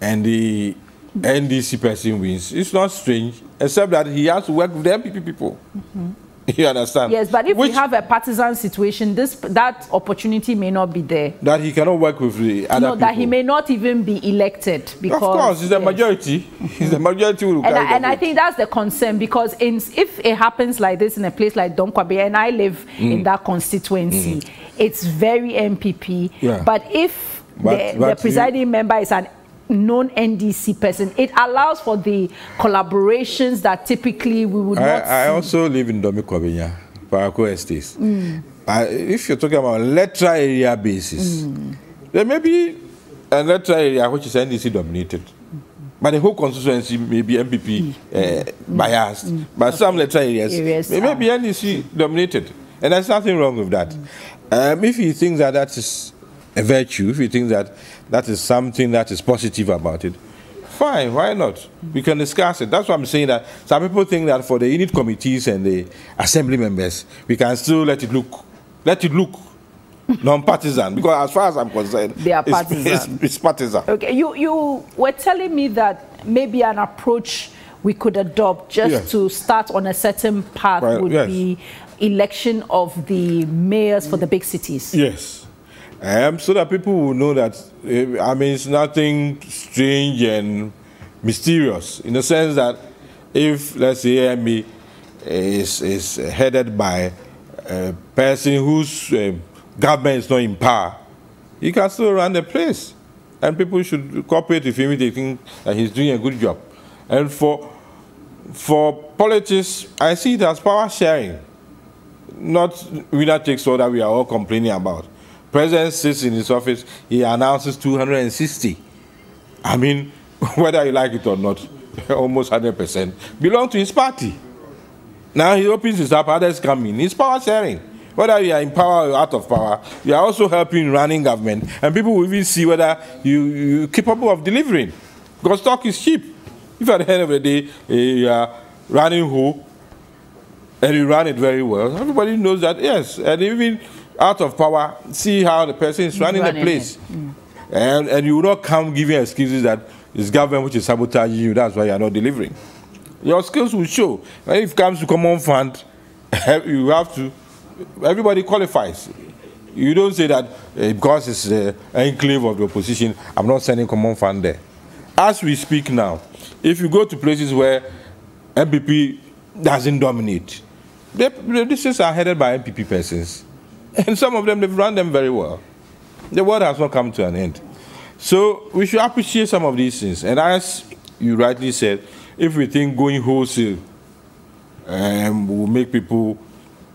and the NDC person wins, it's not strange, except that he has to work with the MPP people. Mm -hmm. You understand? Yes, but if Which, we have a partisan situation, this that opportunity may not be there. That he cannot work with the other No, people. that he may not even be elected because. Of course, he's the yes. majority. He's the majority And, I, and I, think that's the concern because in, if it happens like this in a place like Donkwabe, and I live mm. in that constituency, mm. it's very NPP. Yeah. But if but, the, but the presiding you, member is an non-NDC person. It allows for the collaborations that typically we would I, not I see. also live in Dome Kwabenya, Parakuo Estates. Mm. if you're talking about electoral area basis, mm. there may be an electoral area which is NDC dominated. But the whole constituency may be NPP uh, biased. But okay. some electoral areas, areas may, may be NDC dominated. And there's nothing wrong with that. Um, if you think that that is a virtue, if you think that that is something that is positive about it, fine, why not? We can discuss it. That's why I'm saying that some people think that for the unit committees and the assembly members, we can still let it look, let it look non-partisan because as far as I'm concerned, they are partisan. It's, it's, it's partisan. Okay, you you were telling me that maybe an approach we could adopt just yes. to start on a certain path right, would yes. be election of the mayors for the big cities. Yes. Um, so that people will know that, uh, I mean, it's nothing strange and mysterious in the sense that if, let's say, AMA is, is headed by a person whose uh, government is not in power, he can still run the place. And people should cooperate with him if they think that he's doing a good job. And for, for politics, I see it as power sharing, not winner takes all that we are all complaining about president sits in his office, he announces 260. I mean, whether you like it or not, almost 100% belong to his party. Now he opens his up, others come in. It's power sharing. Whether you are in power or out of power, you are also helping running government, and people will even see whether you, you're capable of delivering. Because stock is cheap. If at the end of the day uh, you are running who, and you run it very well, everybody knows that, yes. And even out of power, see how the person is running, running the place. Mm. And, and you will not come giving excuses that it's government which is sabotaging you, that's why you are not delivering. Your skills will show. When it comes to common fund, you have to, everybody qualifies. You don't say that uh, because it's the enclave of the opposition, I'm not sending common fund there. As we speak now, if you go to places where MPP doesn't dominate, they, the districts are headed by MPP persons. And some of them, they've run them very well. The world has not come to an end. So we should appreciate some of these things. And as you rightly said, if we think going wholesale um, will make people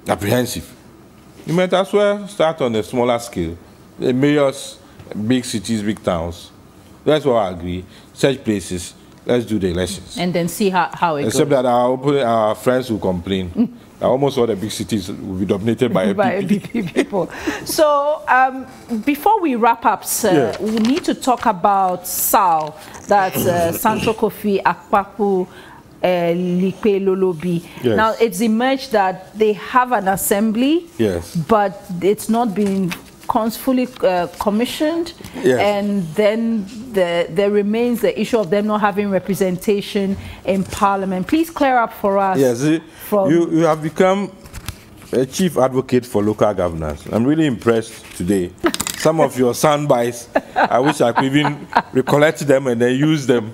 apprehensive, you might as well start on a smaller scale. The mayors, big cities, big towns. That's what I agree. Such places, let's do the elections. And then see how, how it Except goes. that our, our friends will complain. almost all the big cities will be dominated by by NPP people. So um, before we wrap up, sir, yeah. we need to talk about SAL, that's uh, Santo Kofi Akpafu uh, Likpe Lolobi. Yes. Now, it's emerged that they have an assembly, yes. but it's not been cons fully uh, commissioned, Yes. and then the, there remains the issue of them not having representation in Parliament. Please clear up for us. Yes, from- you, you have become a chief advocate for local governance. I'm really impressed today. Some of your sound bites, I wish I could even recollect them and then use them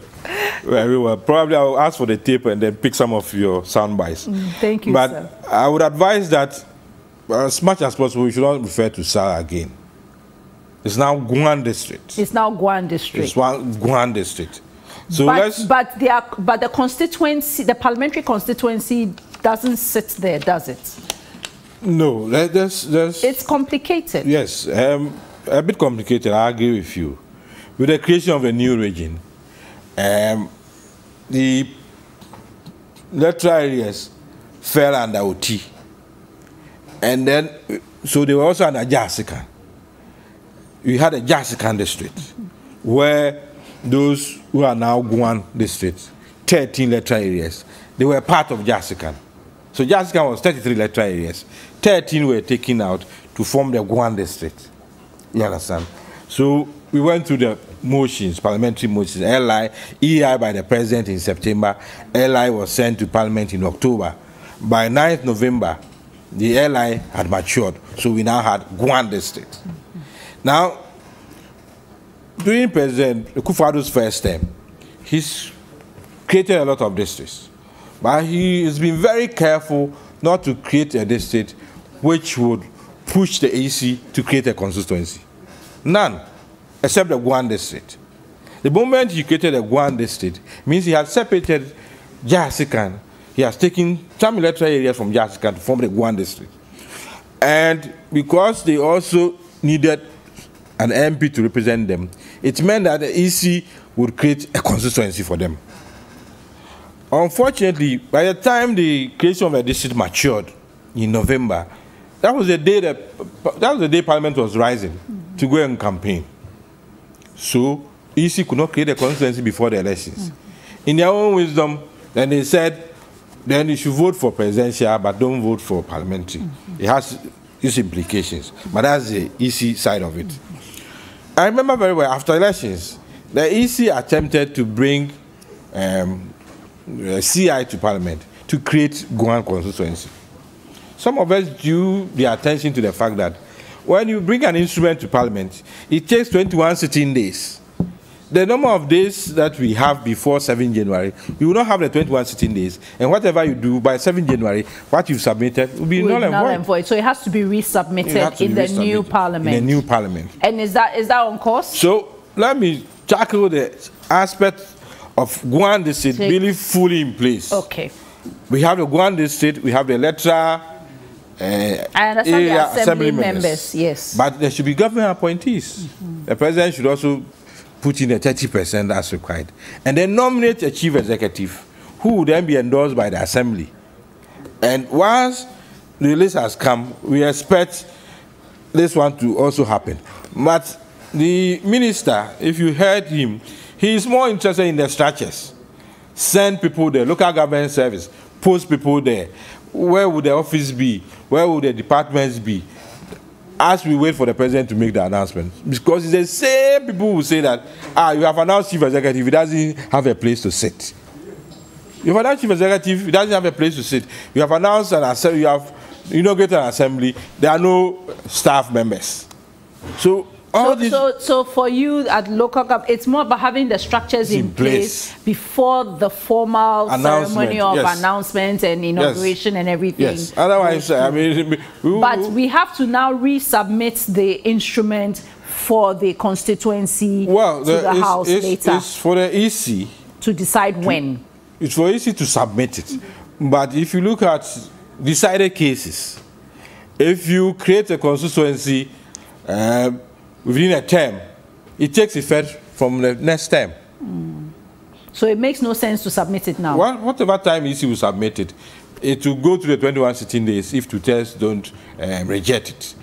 very well. Probably I'll ask for the tape and then pick some of your sound bites. Mm, Thank you, but sir. I would advise that as much as possible, we should not refer to SAR again. It's now Guan district. It's now Guan district. It's one Guan district. So but, let's but, they are, but the constituency, the parliamentary constituency doesn't sit there, does it? no. Let, there's, It's complicated. Yes, um, a bit complicated. I agree with you. With the creation of a new region, um, the electoral areas fell under Oti, and then so they were also under Jasikan. We had a Jasikan district where those who are now Guan districts, 13 electoral areas, they were part of Jasikan. So Jasikan was 33 electoral areas. 13 were taken out to form the Guan district. You understand? So we went through the motions, parliamentary motions, LI, EI by the president in September, LI was sent to parliament in October. By 9th November, the LI had matured, so we now had Guan district. Now, during President Akufo-Addo's first term, he's created a lot of districts, but he has been very careful not to create a district which would push the EC to create a constituency. None, except the Guan district. The moment he created a Guan district means he has separated Jasikan. He has taken some electoral areas from Jasikan to form the Guan district. And because they also needed an MP to represent them, it meant that the EC would create a constituency for them. Unfortunately, by the time the creation of the district matured in November, that was the day that, that was the day Parliament was rising to go and campaign. So EC could not create a constituency before the elections. In their own wisdom, then they said, then you should vote for presidential, but don't vote for parliamentary. It has its implications, but that's the EC side of it. I remember very well after elections, the EC attempted to bring um, uh, CI to parliament to create Guan constituency. Some of us drew the attention to the fact that when you bring an instrument to parliament, it takes 21 sitting days. The number of days that we have before 7 January, you will not have the 21 sitting days. And whatever you do by 7 January, what you've submitted will be null and null and void. So it has to be resubmitted to in be the new parliament. In the new parliament. and is that is that on course? So let me tackle the aspect of Guan district really fully in place. Okay. We have the Guan district, we have the electoral uh, I understand area assembly members, yes. But there should be government appointees. The president should also put in the 30% as required. And then nominate a chief executive who will then be endorsed by the assembly. And once the list has come, we expect this one to also happen. But the minister, if you heard him, he is more interested in the structures. Send people there, local government service, post people there. Where would the office be? Where would the departments be? As we wait for the president to make the announcement. Because it's the same people who say that, ah, you have announced chief executive, he doesn't have a place to sit. You have announced chief executive, he doesn't have a place to sit. You have announced an assembly, you have inaugurated an assembly, there are no staff members. So all So, these so, so for you at local government, it's more about having the structures in, In place. place. before the formal ceremony of yes. announcement and inauguration and everything. Yes. Otherwise, I mean, we, But we have to now resubmit the instrument for the constituency well, to the it's- House it's, later it's for the EC. to decide when. It's for EC to submit it. But if you look at decided cases, if you create a constituency uh, within a term, it takes effect from the next term. So it makes no sense to submit it now. What, whatever time EC will submit it, it will go to the 21 sitting days if two thirds don't um, reject it.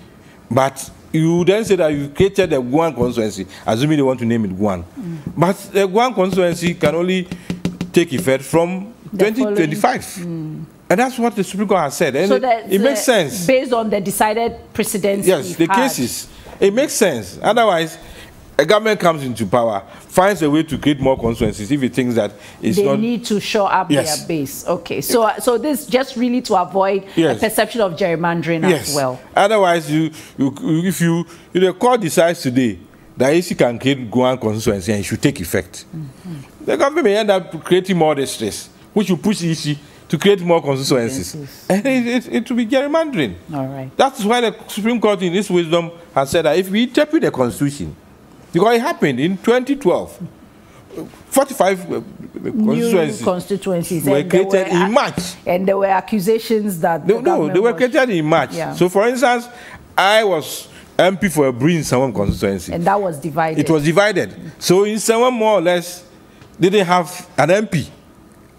But you then say that you created a Guan constituency, assuming they want to name it Guan. But the Guan constituency can only take effect from The following- 2025. And that's what the Supreme Court has said. And So it, it makes sense. based on the decided precedents. Yes, the had. cases. It makes sense. Otherwise, a government comes into power, finds a way to create more constituencies if it thinks that it's they not. need to shore up Yes. their base. Okay, so so this just really to avoid Yes. a perception of gerrymandering yes. as well. Otherwise, you, you, if you, if the court decides today that EC can create one constituency and it should take effect, mm-hmm. the government may end up creating more districts, which will push EC to create more constituencies. And it, it, it will be gerrymandering. All right. That's why the Supreme Court, in its wisdom, has said that if we interpret the Constitution, because it happened in 2012, 45 uh, New constituencies constituencies were created were- in March. and there were accusations that No, the no, government they were created in March. Yeah. So, for instance, I was MP for Aburi in constituency. and that was divided. It was divided. So, Nsawam, more or less, they didn't have an MP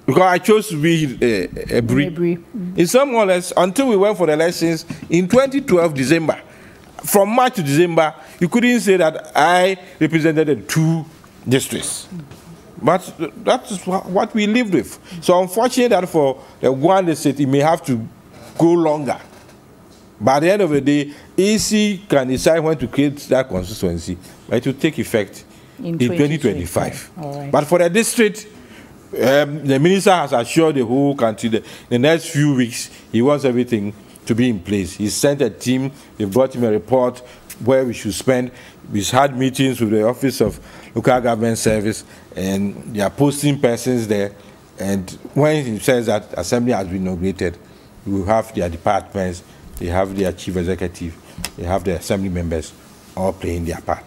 because I chose to be a, a Bree. Bree. In some or less, until we went for the elections in 2012 December, from March to December, you couldn't say that I represented the two districts. But that is wha- what we lived with. So unfortunately that for the one district, it may have to go longer. By the end of the day, EC can decide when to create that constituency, but it will take effect In in, 2025. 2025. All right. But for the district, um, the minister has assured the whole country that the next few weeks he wants everything to be in place. He sent a team, they brought him a report where we should spend. We've had meetings with the Office of Local Government Service, and they are posting persons there. And when he says that assembly has been inaugurated, we have their departments, they have their chief executive, they have the assembly members all playing their part.